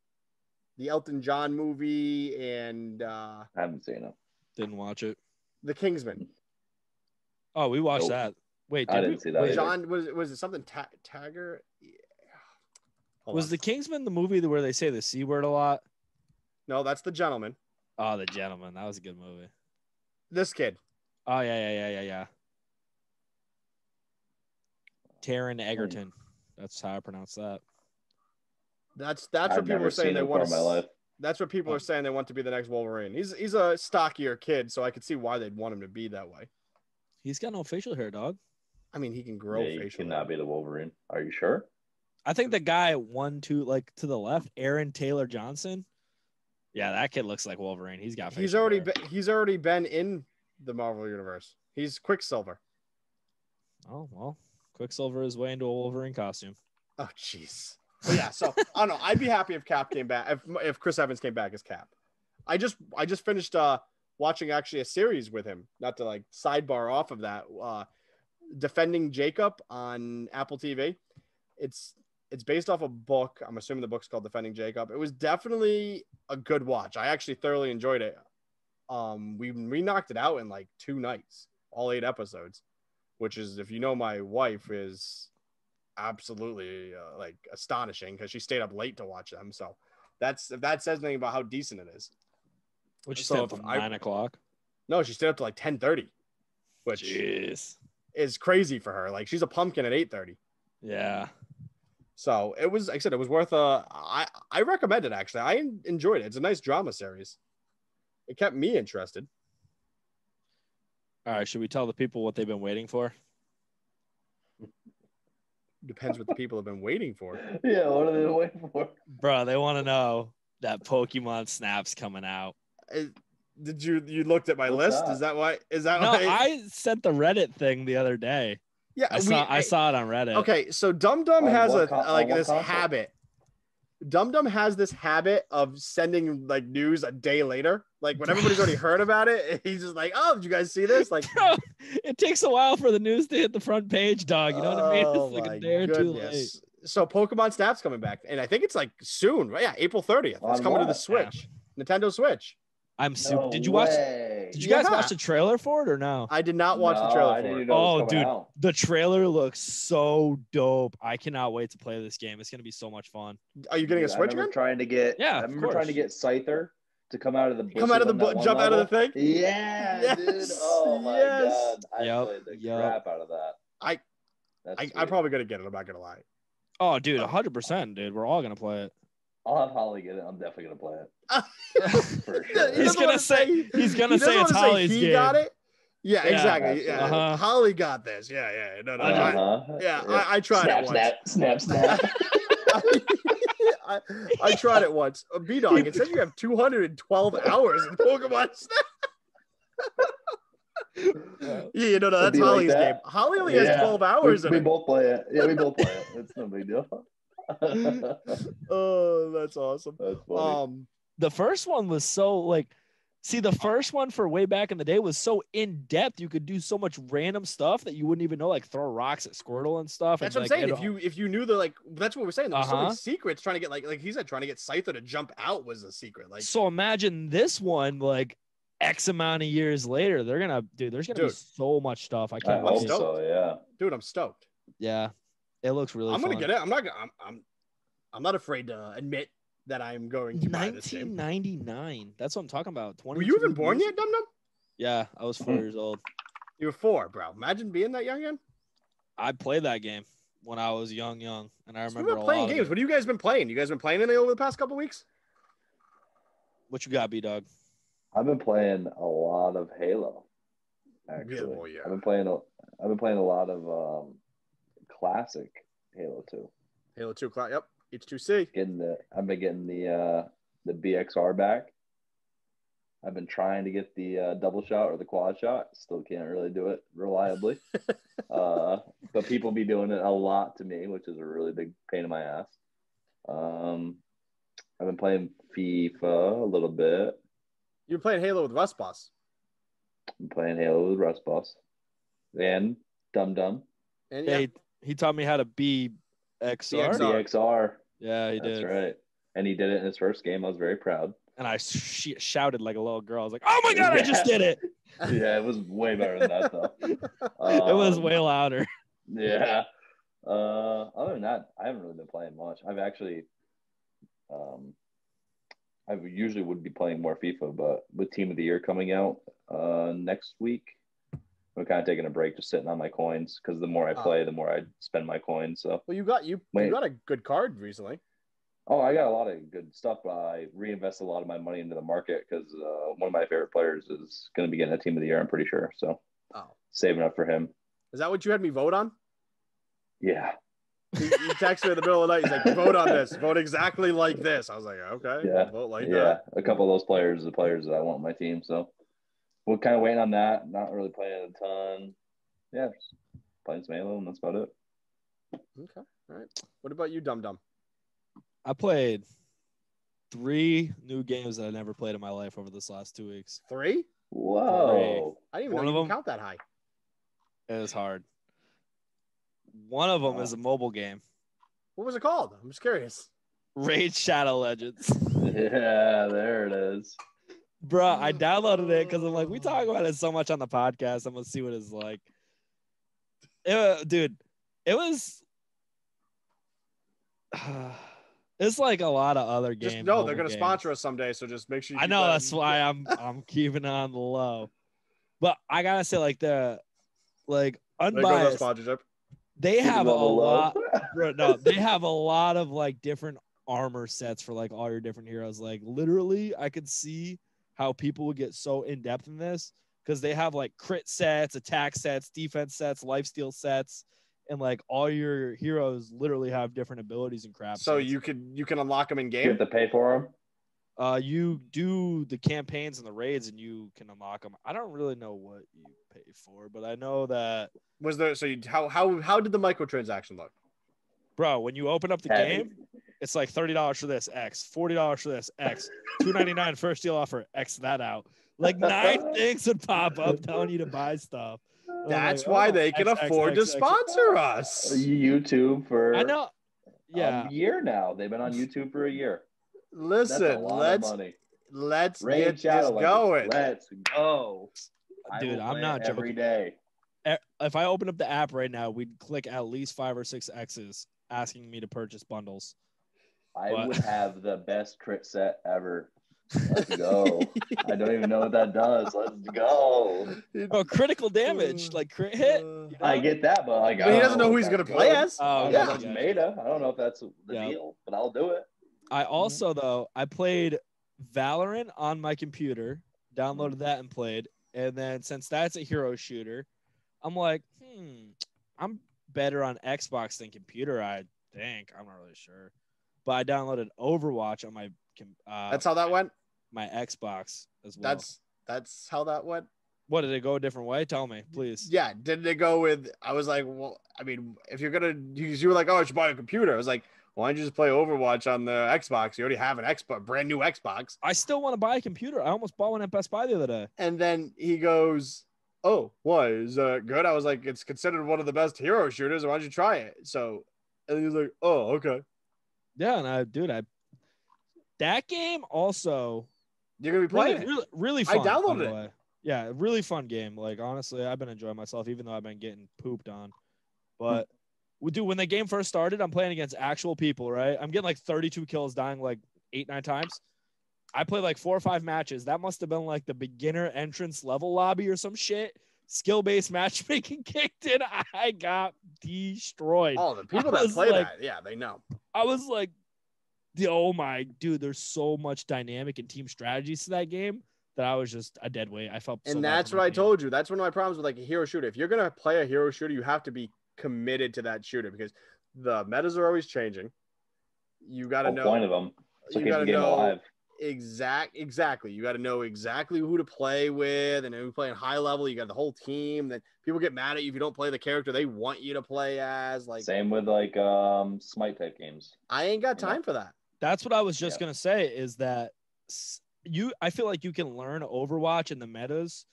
A: the Elton John movie and uh
C: I haven't seen it.
B: didn't watch it.
A: the Kingsman.
B: Oh, we watched
C: Nope.
B: that. Wait,
C: I
B: did
C: didn't
B: we-
C: see that
B: wait,
C: either.
A: John was was it something Ta- Tagger? Yeah.
B: Was
A: on.
B: the Kingsman the movie where they say the c word a lot?
A: No? That's the gentleman.
B: Oh, the Gentleman. That was a good movie.
A: This kid.
B: Oh yeah, yeah, yeah, yeah, yeah. Taron Egerton. That's how I pronounce that.
A: That's that's
C: I've
A: what people are saying they want
C: before my life.
A: That's what people are saying they want to be the next Wolverine. He's he's a stockier kid, so I could see why they'd want him to be that way.
B: He's got no facial hair, dog.
A: I mean, he can grow
C: Yeah, you
A: facial.
C: cannot be the Wolverine. Are you sure?
B: I think the guy one two like to the left, Aaron Taylor Johnson. Yeah, that kid looks like Wolverine. He's got.
A: He's already been he's already been in the Marvel universe. He's Quicksilver.
B: Oh well, Quicksilver is way into a Wolverine costume.
A: Oh jeez. Yeah, so I don't know. I'd be happy if Cap came back if if Chris Evans came back as Cap. I just I just finished uh watching actually a series with him. Not to like sidebar off of that. Uh Defending Jacob on Apple TV. It's it's based off a book. I'm assuming the book's called Defending Jacob. It was definitely a good watch. I actually thoroughly enjoyed it. Um, we we knocked it out in like two nights, all eight episodes, which is if you know my wife is absolutely uh, like astonishing because she stayed up late to watch them. So that's if that says anything about how decent it is.
B: Which is
A: So
B: so
A: if
B: nine o'clock.
A: No, she stayed up to like ten thirty, which
B: Jeez.
A: is crazy for her. Like she's a pumpkin at eight thirty.
B: Yeah.
A: So it was, like I said, it was worth a. I I recommend it actually. I enjoyed it. It's a nice drama series. It kept me interested.
B: All right. Should we tell the people what they've been waiting for?
A: Depends what the people have been waiting for.
C: Yeah, what are they waiting for?
B: Bro, they want to know that Pokemon Snap's coming out.
A: Uh, Did you you looked at my
C: What's
A: list?
C: that?
A: Is that why? Is that
B: No,
A: why?
B: I sent the Reddit thing the other day.
A: Yeah,
B: I
A: we-
B: saw I saw it on Reddit.
A: Okay, so Dum Dum has a
C: con-
A: like this
C: console?
A: habit. Dum Dum has this habit of sending like news a day later. Like when everybody's already heard about it, he's just like, "Oh, did you guys see this?" Like,
B: Bro, it takes a while for the news to hit the front page, dog. You know what I mean?
A: oh
B: It's like
A: my
B: a day or two late.
A: goodness. so Pokemon Snap's coming back, and I think it's like soon, right? Yeah, April 30th. It's
C: On
A: coming to the
C: what?
A: Switch, Nintendo Switch.
B: I'm super.
C: No
B: did you watch?
C: way.
B: Did you guys watch the trailer for it or no?
A: I did not watch the trailer for it.
C: even know it was
B: Oh, dude.
C: out.
B: The trailer looks so dope. I cannot wait to play this game. It's gonna be so much fun.
A: Are you getting a
C: Dude, I
A: Switch
C: remember
A: again?
C: trying to get.
B: Yeah,
C: I
B: of
C: remember trying to get Scyther to come out of the
A: Come out of the
C: bushes
A: bu- jump
C: one
A: out of the thing?
C: Yeah, dude. Oh my
A: yes.
C: god, I
B: Yep,
C: played the
B: yep.
C: crap out of that.
A: I-
C: That's
A: I. I'm probably gonna get it. I'm not gonna lie.
B: Oh, dude, uh, 100, percent dude. We're all gonna play it.
C: I'll have Holly get it. I'm definitely gonna play it for sure.
B: He's gonna
A: wanna
B: say- he's gonna
A: he
B: say
A: doesn't
B: it's
A: wanna say
B: Holly's
A: he
B: game.
A: got it. Yeah,
B: Yeah,
A: exactly. Yeah.
B: Uh-huh.
A: Holly got this. Yeah, yeah. No, no.
C: Uh-huh.
A: yeah, I, I tried
C: snap,
A: it once.
C: snap, snap, snap.
A: I, I tried it once. Uh, B Dog, it says you have 212 hours in Pokemon Snap. Yeah, you know, no, that's
C: be like
A: Holly's
C: that.
A: game. Holly only has 12 hours
C: we
A: in it.
C: both play it. Yeah, we both play it. It's no big deal.
A: Oh, that's awesome.
C: That's funny.
A: Um,
B: The first one was so like, see, the first one for way back in the day was so in depth. You could do so much random stuff that you wouldn't even know, like throw rocks at Squirtle and stuff.
A: that's
B: and,
A: what I'm
B: like,
A: saying. If
B: all-
A: you if you knew the like, that's what we're saying. There's so
B: Uh-huh.
A: many secrets trying to get like like he said, trying to get Scyther to jump out was a secret. Like,
B: so imagine this one, like X amount of years later, they're gonna, dude. There's gonna be so much stuff. I
C: I
B: can't
C: hope
B: wait.
A: stoked.
C: so. Yeah.
A: dude, I'm stoked.
B: Yeah, it looks really.
A: I'm gonna get it. I'm not. I'm. I'm. I'm not afraid to admit that I'm going to buy this game.
B: 1999. That's what I'm talking about. 20.
A: Were you even born yet, Dum Dum?
B: Yeah, I was four years old.
A: You were four, bro. Imagine being that young again.
B: I played that game when I was young, young, and I
A: So
B: remember
A: we've
B: a
A: playing
B: lot of
A: games.
B: it.
A: What have you guys been playing? You guys been playing any over the past couple weeks?
B: What you got, B Dog?
C: I've been playing a lot of Halo. Actually,
A: well, yeah.
C: I've been playing. A, I've been playing a lot of um, classic Halo 2.
A: Halo Two Cloud. Yep. H2C.
C: Getting the. I've been getting the uh, the BXR back. I've been trying to get the uh, double shot or the quad shot. Still can't really do it reliably. uh, but people be doing it a lot to me, which is a really big pain in my ass. Um, I've been playing FIFA a little bit.
A: You're playing Halo with Rust Boss.
C: I'm playing Halo with Rust Boss and Dum Dum.
A: And
B: Yeah,
A: yeah,
B: he, he taught me how to be XR.
A: BXR.
C: BXR.
B: Yeah, he did.
C: That's
B: did.
C: right. And he did it in his first game. I was very proud.
B: And I sh- shouted like a little girl. I was like, "Oh my god, I just did it!"
C: Yeah, it was way better than that though.
B: it was
C: Um,
B: way louder.
C: Yeah. Uh, other than that, I haven't really been playing much. I've actually, um, I usually would be playing more FIFA, but with Team of the Year coming out uh, next week, I'm kind of taking a break, just sitting on my coins because the more I
A: Oh.
C: play, the more I spend my coins. So,
A: well, you got you, you got a good card recently.
C: oh, I got a lot of good stuff. I reinvest a lot of my money into the market because uh, one of my favorite players is going to be getting a Team of the Year. I'm pretty sure. So,
A: Oh,
C: saving up for him.
A: is that what you had me vote on?
C: Yeah.
A: He, he texted me in the middle of the night. He's like, "Vote on this. Vote exactly like this." I was like, "Okay,
C: Yeah.
A: Vote like
C: yeah,
A: that."
C: a couple of those players are the players that I want on my team. So we're kind of waiting on that. Not really playing a ton. Yeah, just playing some Halo, and that's about it.
A: Okay, all right. What about you, Dum Dum?
B: I played three new games that I never played in my life over this last two weeks.
A: Three?
C: Whoa.
A: I didn't even
B: One
A: know
B: of
A: you
B: them-
A: count that high.
B: It was hard. One of them
C: Wow.
B: is a oh. mobile game,
A: What was it called? I'm just curious.
B: Raid Shadow Legends.
C: Yeah, there it is.
B: Bruh, I downloaded it because I'm like, we talk about it so much on the podcast. I'm gonna see what it's like. It- dude, it was. It's like a lot of other games.
A: Just no, they're gonna
B: games.
A: sponsor us someday, so just make sure. You
B: I know that's why I'm I'm keeping on the low. But I gotta say, like the like
A: There goes
B: unbiased,
A: sponsorship.
B: they have a lot. Bro, no, they have a lot of like different armor sets for like all your different heroes. Like literally, I could see how people would get so in depth in this because they have like crit sets, attack sets, defense sets, lifesteal sets, and like all your heroes literally have different abilities and crap.
A: So
B: it's-
A: you could you can unlock them in game.
C: You have
A: game.
C: to pay for them.
B: uh you do the campaigns and the raids and you can unlock them. I don't really know what you pay for, but I know that
A: Was there so you, how how how did the microtransaction look?
B: bro, when you open up the
C: Heavy.
B: game, it's like thirty dollars for this X, forty dollars for this X, two ninety nine first deal offer X that out. Like nine things would pop up telling you to buy stuff.
A: That's
B: like,
A: why
B: oh,
A: they can
B: X, X,
A: afford to
B: X, X.
A: sponsor us.
C: Uh, YouTube for
B: I know. Yeah.
C: a year now. They've been on YouTube for a year. That's a
A: Listen,
C: lot
A: let's
C: of money.
A: let's
C: Raid
A: get
C: Shadow
A: this
C: Legends,
A: going.
C: Let's go.
B: Dude, I'm not
C: every
B: joking.
C: day.
B: E- If I open up the app right now, we'd click at least five or six X's asking me to purchase bundles.
C: I
B: What?
C: would have the best crit set ever. Let's go. I don't even know what that does. Let's go.
B: Oh, critical damage, like crit hit. you
C: I get that, but like,
A: But he doesn't know
C: don't
A: who he's gonna play
C: good.
A: as.
B: Oh,
C: I don't
A: yeah.
C: know if that's meta. I don't know if that's the
B: Yeah.
C: deal, but I'll do it.
B: I also though I played Valorant on my computer, downloaded that and played, and then since that's a hero shooter, I'm like, hmm, I'm better on Xbox than computer. I think I'm not really sure, but I downloaded Overwatch on my uh,
A: That's how that went.
B: my Xbox as well.
A: That's that's how that went.
B: what did it go a different way? Tell me, please.
A: Yeah, didn't it go with? I was like, well, I mean, if you're gonna, you, you were like, oh, I should buy a computer. I was like, why don't you just play Overwatch on the Xbox? You already have an Xbox, brand new Xbox.
B: I still want to buy a computer. I almost bought one at Best Buy the other day.
A: And then he goes, oh, what is uh, good? I was like, it's considered one of the best hero shooters. Why don't you try it? So, and he was like, oh, okay.
B: Yeah, and I, dude, I that game also
A: You're gonna be
B: really,
A: playing it.
B: really, really
A: I
B: fun. by
A: downloaded it.
B: Yeah, really fun game. Like honestly, I've been enjoying myself, even though I've been getting pooped on. But we do when the game first started, I'm playing against actual people, right? I'm getting like 32 kills, dying like eight, nine times. I played like four or five matches. That must have been like the beginner entrance level lobby or some shit. Skill based matchmaking kicked in. I got destroyed.
A: Oh, the people
B: I
A: that play
B: like-
A: that, yeah, they know.
B: I was like, oh my dude, there's so much dynamic and team strategies to that game that I was just a dead weight. I felt
A: and
B: bad
A: that's what I
B: team.
A: told you. That's one of my problems with like a hero shooter. If you're gonna play a hero shooter, you have to be committed to that shooter because the metas are always changing. You got to know.
C: point of them. So
A: you got to know
C: alive.
A: Exact exactly. You got to know exactly who to play with, and then we playing high level. You got the whole team. That people get mad at you if you don't play the character they want you to play as. Like
C: Same with like um Smite type games.
A: I ain't got
C: Yeah.
A: time for that.
B: That's what I was just
C: Yeah.
B: gonna say is that you I feel like you can learn Overwatch and the metas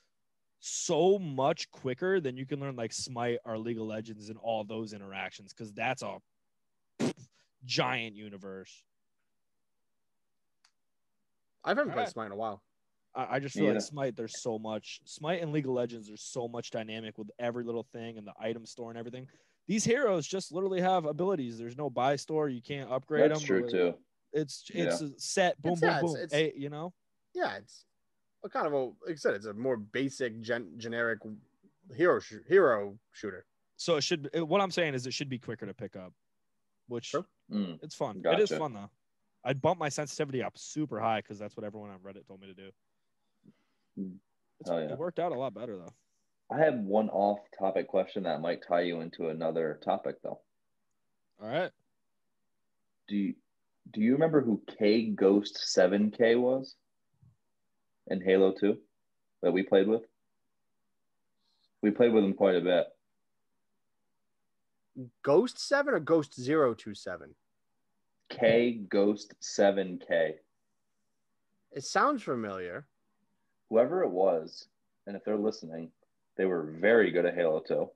B: so much quicker than you can learn like Smite or League of Legends and all those interactions because that's a giant universe.
A: I haven't played
B: Alright.
A: Smite in a while.
B: I, I just feel
C: Yeah.
B: like Smite, there's so much Smite and League of Legends, there's so much dynamic with every little thing and the item store and everything. These heroes just literally have abilities. There's no buy store. You can't upgrade
C: That's
B: them.
C: true too.
B: It's it's a set boom
A: It's-
B: boom
A: yeah,
B: boom.
A: it's-
B: Hey, you know.
A: Yeah, it's a kind of a like I said, it's a more basic gen- generic hero sh- hero shooter.
B: So it should. It, what I'm saying is, it should be quicker to pick up, which
A: True.
C: Mm.
B: it's fun. It is fun though. I'd bump my sensitivity up super high because that's what everyone on Reddit told me to do. Hmm. It's,
C: Oh, yeah.
B: It worked out a lot better though.
C: I have one off-topic question that might tie you into another topic, though.
B: All right.
C: Do you, do you remember who K Ghost Seven K was in Halo Two that we played with? We played with him quite a bit.
A: Ghost Seven or Ghost Zero Two Seven?
C: K Ghost Seven K.
A: It sounds familiar.
C: Whoever it was, and if they're listening, they were very good at Halo Two.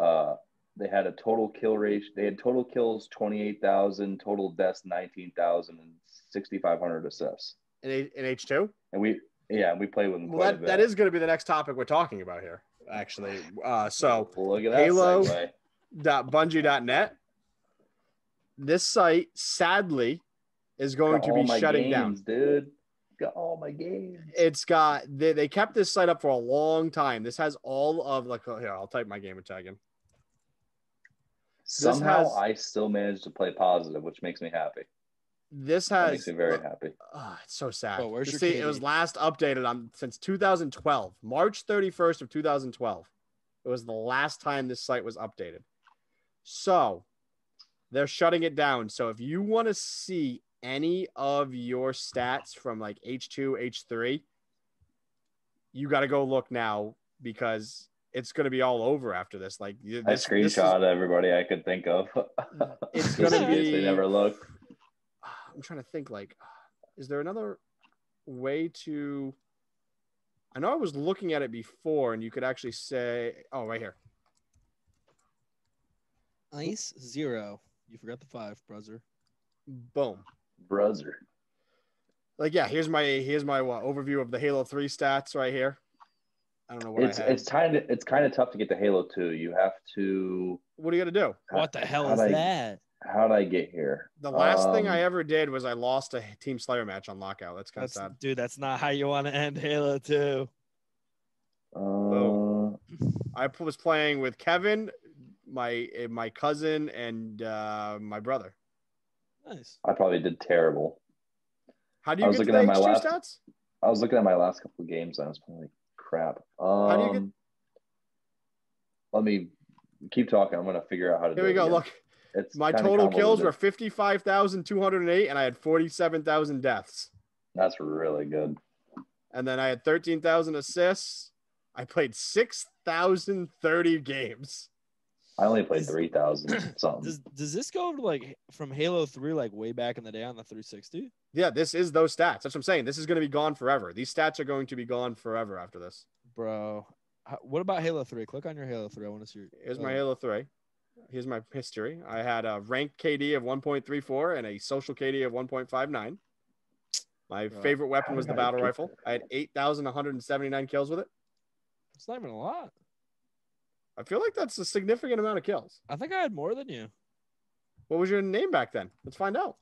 C: Uh, they had a total kill ratio. They had total kills twenty eight thousand, total deaths nineteen thousand, and sixty five hundred assists.
A: In in H two.
C: And we, yeah, we played with them
A: Well, that, that is going to be the next topic we're talking about here. Actually, uh, so
C: Well, look at that
A: Halo-
C: segue.
A: .bungie.net. This site, sadly, is going
C: Got
A: to
C: all
A: be
C: my
A: shutting down.
C: games, dude. Got all my games.
A: It's got they, they kept this site up for a long time. This has all of like oh, here. I'll type my gamer tag in.
C: Somehow
A: has-
C: I still managed to play positive, which makes me happy.
A: This
C: That
A: has
C: makes me very happy.
A: Ah, it's so sad.
B: Oh, where's
A: You
B: your
A: see, it was last updated on since 2012, March 31st of 2012. It was the last time this site was updated. So they're shutting it down. So if you want to see any of your stats from like H2, H3, you got to go look now because it's going to be all over after this. Like this,
C: I
A: this is-
C: screenshot everybody I could think of.
A: It's gonna be-
C: They never look.
A: I'm trying to think like is there another way to I know I was looking at it before and you could actually say oh right here.
B: Ice zero. You forgot the five, brother.
A: Boom.
C: Brother.
A: Like yeah, here's my here's my what, overview of the Halo Three stats right here. I don't know what
C: It's
A: I had.
C: it's kind of it's kind of tough to get to Halo 2. You have to
A: what do you got to do?
B: What the hell
C: how'd
B: is
C: I-
B: that?
C: How did I get here?
A: The last thing I
C: Um,
A: ever did was I lost a Team Slayer match on Lockout. That's kind of sad.
B: dude, that's not how you want to end Halo 2.
C: Uh,
A: I was playing with Kevin, my eh, my cousin, and uh, my brother.
B: Nice.
C: I probably did terrible.
A: How do you I
C: was
A: get
C: looking
A: the
C: at my last-
A: stats?
C: I was looking at my last couple of games and I was probably like, crap. Um,
A: do you get-
C: Let me keep talking. I'm gonna figure out how to
A: Here
C: do
A: we
C: it
A: go.
C: again.
A: Look,
C: It's
A: my total kills were
C: convoluted.
A: fifty-five thousand two hundred and eight, and I had forty-seven thousand deaths.
C: That's really good.
A: And then I had thirteen thousand assists. I played six thousand thirty games.
C: I only played three thousand something.
B: Does does this go to like from Halo 3 like way back in the day on the 360?
A: Yeah, this is those stats. That's what I'm saying. This is going to be gone forever. These stats are going to be gone forever after this.
B: Bro, what about Halo 3? Click on your Halo 3. I want to see. Your,
A: Here's my
B: oh,
A: Halo 3. Here's my history. I had a ranked KD of 1.34 and a social KD of 1.59. My
B: Bro,
A: favorite weapon was the battle rifle. I had 8,179 kills with it.
B: It's not even a lot.
A: I feel like that's a significant amount of kills.
B: I think I had more than you.
A: What was your name back then? Let's find out.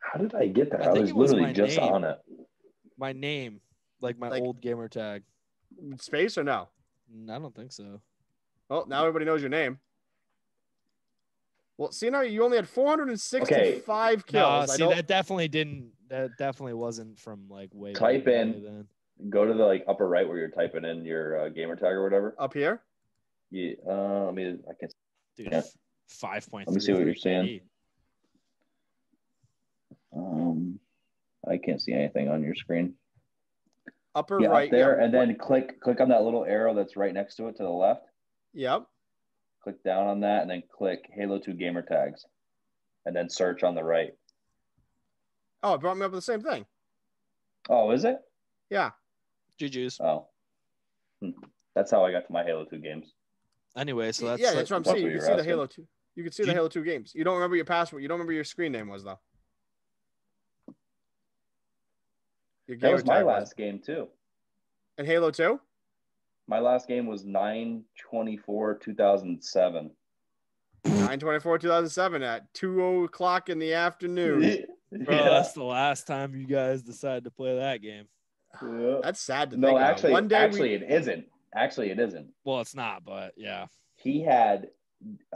C: How did I get there?
B: I
C: I, was
B: was
C: literally just
B: name.
C: on it.
B: My name, like my
A: Like-
B: old gamer tag.
A: Space or no?
B: Mm, I don't think so.
A: Well, now everybody knows your name. Well, see now you only had 465
B: No,
A: kills. I
B: see
A: don't-
B: that definitely didn't. That definitely wasn't from like way.
C: Type
B: back
C: in-
B: Then.
C: Go to the like upper right where you're typing in your uh, gamer tag or whatever.
A: up here.
C: Yeah. Uh, let me. I can.
B: Dude,
C: Yeah.
B: five point.
C: Let me see what you're saying. Um, I can't see anything on your screen.
A: Upper
C: Yeah,
A: right.
C: up there,
A: yeah.
C: and then click click on that little arrow that's right next to it to the left.
A: Yep.
C: Click down on that, and then click Halo Two gamer tags, and then search on the right.
A: Oh, it brought me up with the same thing.
C: Oh, is it?
A: Yeah.
B: GG's.
C: Oh, Hmm. that's how I got to my Halo Two games.
B: Anyway, so that's
A: yeah,
B: like-
A: that's what I'm
C: that's
A: saying.
C: what
A: You can see the. Halo 2. You can see
B: Do
A: the
B: you-
A: Halo 2 games. You don't remember your password. You don't remember your screen name was though. Your
C: That was my
A: tag
C: last game too.
A: And Halo 2?
C: My last game was nine twenty four two thousand seven.
A: 924 2007 at 2 o'clock in the afternoon.
B: Bro, that's the last time you guys decide to play that game.
C: Yeah.
A: That's sad to
C: No,
A: think about.
C: actually,
A: One day
C: actually,
A: we,
C: it isn't. Actually, it isn't.
B: Well, it's not, but yeah.
C: He had,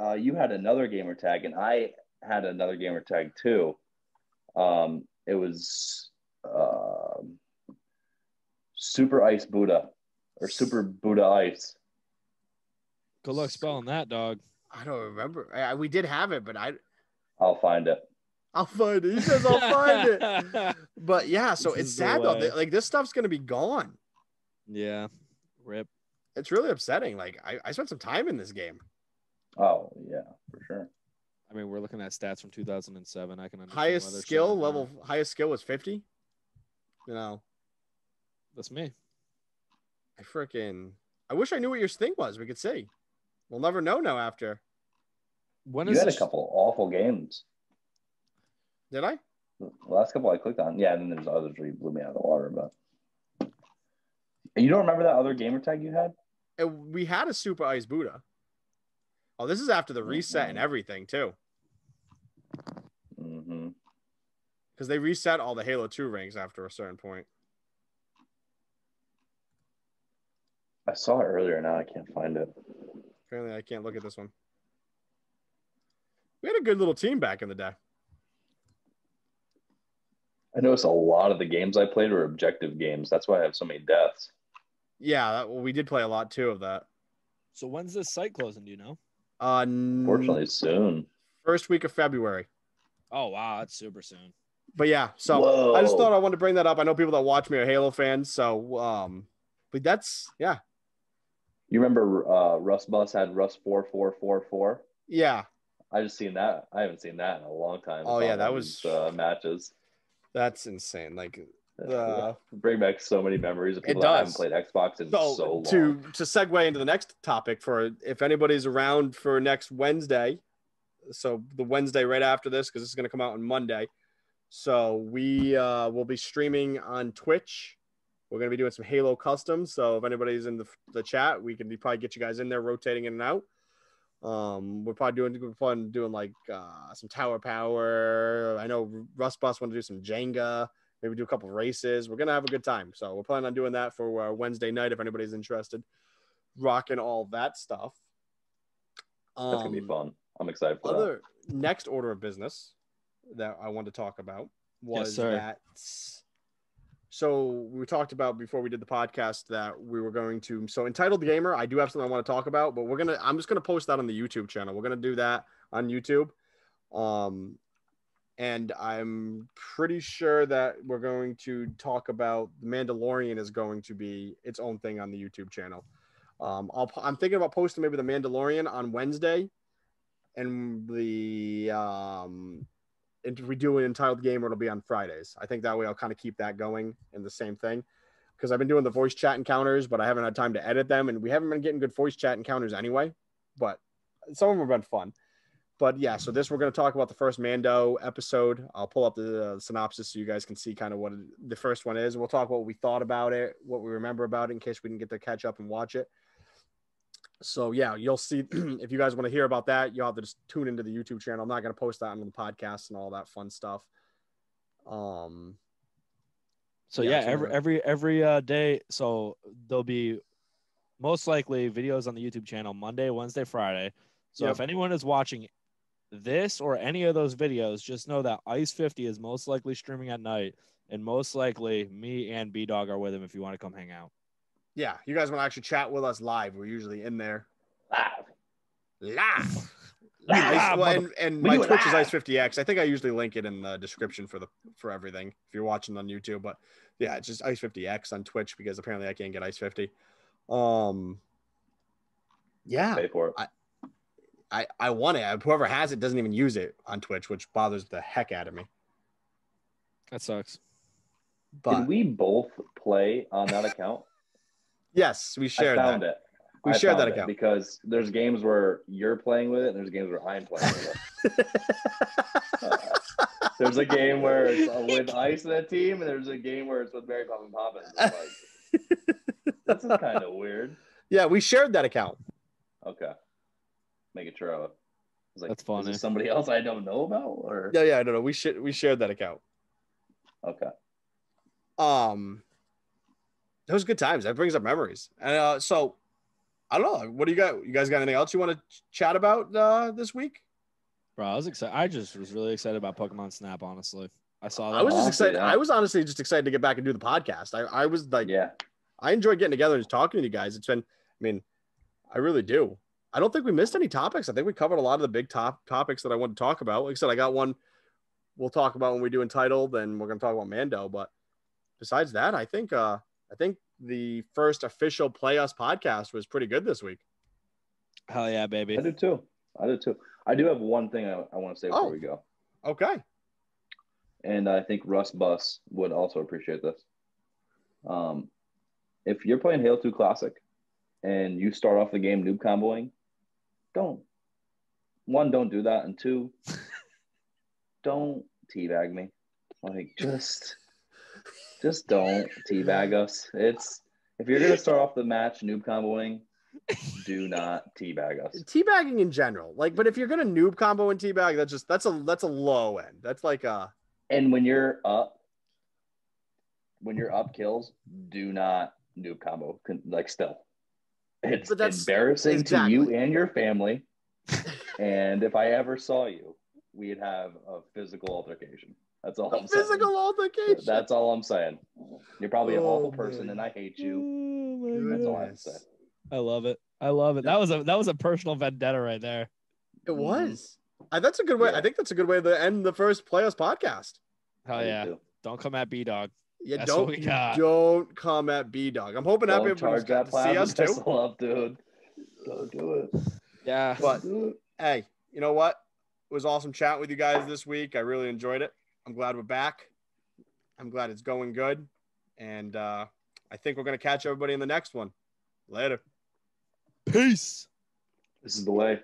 C: uh, you had another gamer tag, and I had another gamer tag too. Um, it was um Super Ice Buddha or Super Buddha Ice.
B: Good luck spelling that, dog.
A: I don't remember. I, we did have it, but I
C: I'll find it.
A: I'll find it. He says I'll find it. But yeah, so
B: This
A: it's sad though. Like this stuff's gonna be gone.
B: yeah. Rip.
A: It's really upsetting. Like I, I spent some time in this game.
C: Oh yeah, for sure.
B: I mean, we're looking at stats from 2007. I can understand
A: Highest
B: why
A: skill
B: hmm.
A: level,
B: that.
A: highest skill was 50. You know,
B: That's me.
A: I freaking, I wish I knew what your thing was. We could see. We'll never know now after.
B: When
C: You
B: is
C: had a
B: this-
C: couple awful games.
A: Did I?
C: The last couple I clicked on, yeah, and then there's others where you blew me out of the water. But you don't remember that other gamer tag you had?
A: And we had a Super Ice Buddha. Oh, this is after the reset and
C: Mhm.
A: everything too,
C: Mm-hmm.
A: because they reset all the Halo 2 ranks after a certain point.
C: I saw it earlier. Now I can't find it.
A: Apparently, I can't look at this one. We had a good little team back in the day.
C: I noticed a lot of the games I played were objective games. That's why I have so many deaths.
A: Yeah, that, well, we did play a lot too of that.
B: So when's this site closing? Do you know?
A: Uh,
C: Fortunately, soon.
A: first week of February.
B: Oh wow, that's super soon.
A: But yeah, so
C: Whoa.
A: I just thought I wanted to bring that up. I know people that watch me are Halo fans, so um, but that's yeah,
C: You remember uh, Russ Bus had Russ four four four four?
A: yeah,
C: I just seen that. I haven't seen that in a long time.
A: Oh, yeah, that was-
C: uh, matches.
A: That's insane. Like Uh,
C: Bring back so many memories of
A: It
C: people that haven't
A: does.
C: played Xbox in
A: so,
C: so long.
A: to to segue into the next topic for if anybody's around for next Wednesday, so the Wednesday right after this because this is going to come out on Monday. So we uh, will be streaming on Twitch. We're going to be doing some Halo customs. So if anybody's in the, the chat, we can probably get you guys in there rotating in and out. Um, we're probably doing good fun doing like uh, some tower power. I know Rust Bus want to do some Jenga. Maybe do a couple races. We're gonna have a good time. So we're planning on doing that for uh, Wednesday night if anybody's interested. Rocking all that stuff.
C: That's gonna be
A: Um,
C: fun. I'm excited for that.
A: other next order of business that I wanted to talk about was
B: sir.
A: that so we talked about before we did the podcast that we were going to so entitled gamer I do have something I want to talk about but we're gonna I'm just gonna post that on the YouTube channel. We're gonna do that on YouTube. Um and I'm pretty sure that we're going to talk about the Mandalorian is going to be its own thing on the YouTube channel. Um I'll I'm thinking about posting maybe the Mandalorian on Wednesday and the um if we do an entitled gamer it'll be on fridays. I think that way i'll kind of keep that going in the same thing. Because i've been doing the voice chat encounters but i haven't had time to edit them and we haven't been getting good voice chat encounters anyway but some of them have been fun. But yeah so this we're going to talk about the first mando episode. I'll pull up the uh, synopsis so you guys can see kind of what the first one is. We'll talk what we thought about it what we remember about it in case we didn't get to catch up and watch it so yeah, you'll see if you guys want to hear about that, you'll have to just tune into the YouTube channel. I'm not going to post that on the podcast and all that fun stuff. Um,
B: So
A: Yeah,
B: yeah, every every every uh, day. So there'll be most likely videos on the YouTube channel Monday, Wednesday, Friday. So
A: Yep.
B: if anyone is watching this or any of those videos, just know that Ice 50 is most likely streaming at night, and most likely me and B Dog are with him if you want to come hang out.
A: Yeah, you guys want to actually chat with us live? We're usually in there
C: Live.
A: live.
B: Live,
A: Ice- well, and, and my
C: do it
A: Twitch is. Ice50X. I think I usually link it in the description for the for everything if you're watching on YouTube. But yeah, it's just Ice50X on Twitch because apparently I can't get Ice50. Um, yeah,
C: Pay for it.
A: I I want it. Whoever has it doesn't even use it on Twitch, which bothers the heck out of me.
B: That sucks.
A: But
C: Did we both play on that account?
A: Yes, we shared
C: I found
A: that.
C: it.
A: We
C: I
A: shared that
C: found it
A: account.
C: because there's games where you're playing with it, and there's games where I'm playing with it. There's a game where it's uh, with Ice and a team, and there's a game where it's with Mary Poppins Poppins. Like, this is kind of weird.
A: yeah, we shared that account.
C: Okay, making sure. I was like,
B: That's
C: Is
B: funny.
C: this somebody else I don't know about, or
A: Yeah, yeah, I don't know. We should we shared that account.
C: okay?
A: Um, those good times. That brings up memories. And uh, so, I don't know. What do you got? You guys got anything else you want to chat about uh, this week?
B: Bro, I was excited. I just was really excited about Pokemon Snap, honestly. I saw that.
A: I was just excited.
C: yeah.
A: I was honestly just excited to get back and do the podcast. I, I was like,
C: yeah,
A: I enjoy getting together and talking to you guys. It's been, I mean, I really do. I don't think we missed any topics. I think we covered a lot of the big top topics that I want to talk about. Like I said, I got one we'll talk about when we do entitled, and we're gonna talk about Mando. But besides that, I think uh I think the first official Play Us podcast was pretty good this week.
B: Hell yeah, baby.
C: I do too. I do too. I do have one thing I, I want to say before
A: Oh.
C: we go,
A: Okay.
C: and I think Russ Bus would also appreciate this. Um, if you're playing Halo 2 Classic and you start off the game noob comboing, don't one, don't do that, and two, don't teabag me. Like just just don't teabag us. It's if you're gonna start off the match noob comboing, do not teabag us.
A: Teabagging in general, like, but if you're gonna noob combo and teabag, that's just that's a that's a low end. That's like uh
C: And when you're up, when you're up kills, do not noob combo. Like still, it's
A: that's-
C: embarrassing
A: exactly.
C: to you and your family. and if I ever saw you, we'd have a physical altercation. That's all I'm saying.
A: physical altercation.
C: That's all I'm saying. You're probably an
A: Oh,
C: awful person,
A: man.
C: and I hate you.
B: Oh, my
C: That's all I
B: God.
C: have to say.
B: I love it. I love it. That was a that was a personal vendetta right there.
A: It mm-hmm. was. I, that's a good way.
C: Yeah.
A: I think that's a good way to end the first Play Us podcast.
B: Hell
C: I do
B: yeah.
C: too.
B: Don't come at B Dog.
A: Yeah,
B: That's
A: don't
B: we got.
A: don't come at B Dog. I'm hoping
C: Don't
A: everybody's
C: charge
A: got
C: that
A: to see us too.
C: pistol up, dude. Don't do it.
B: Yeah.
A: But hey, you know what? It was awesome chatting with you guys this week. I really enjoyed it. I'm glad we're back. I'm glad it's going good. And uh, I think we're going to catch everybody in the next one. Later.
B: Peace.
C: This is the way.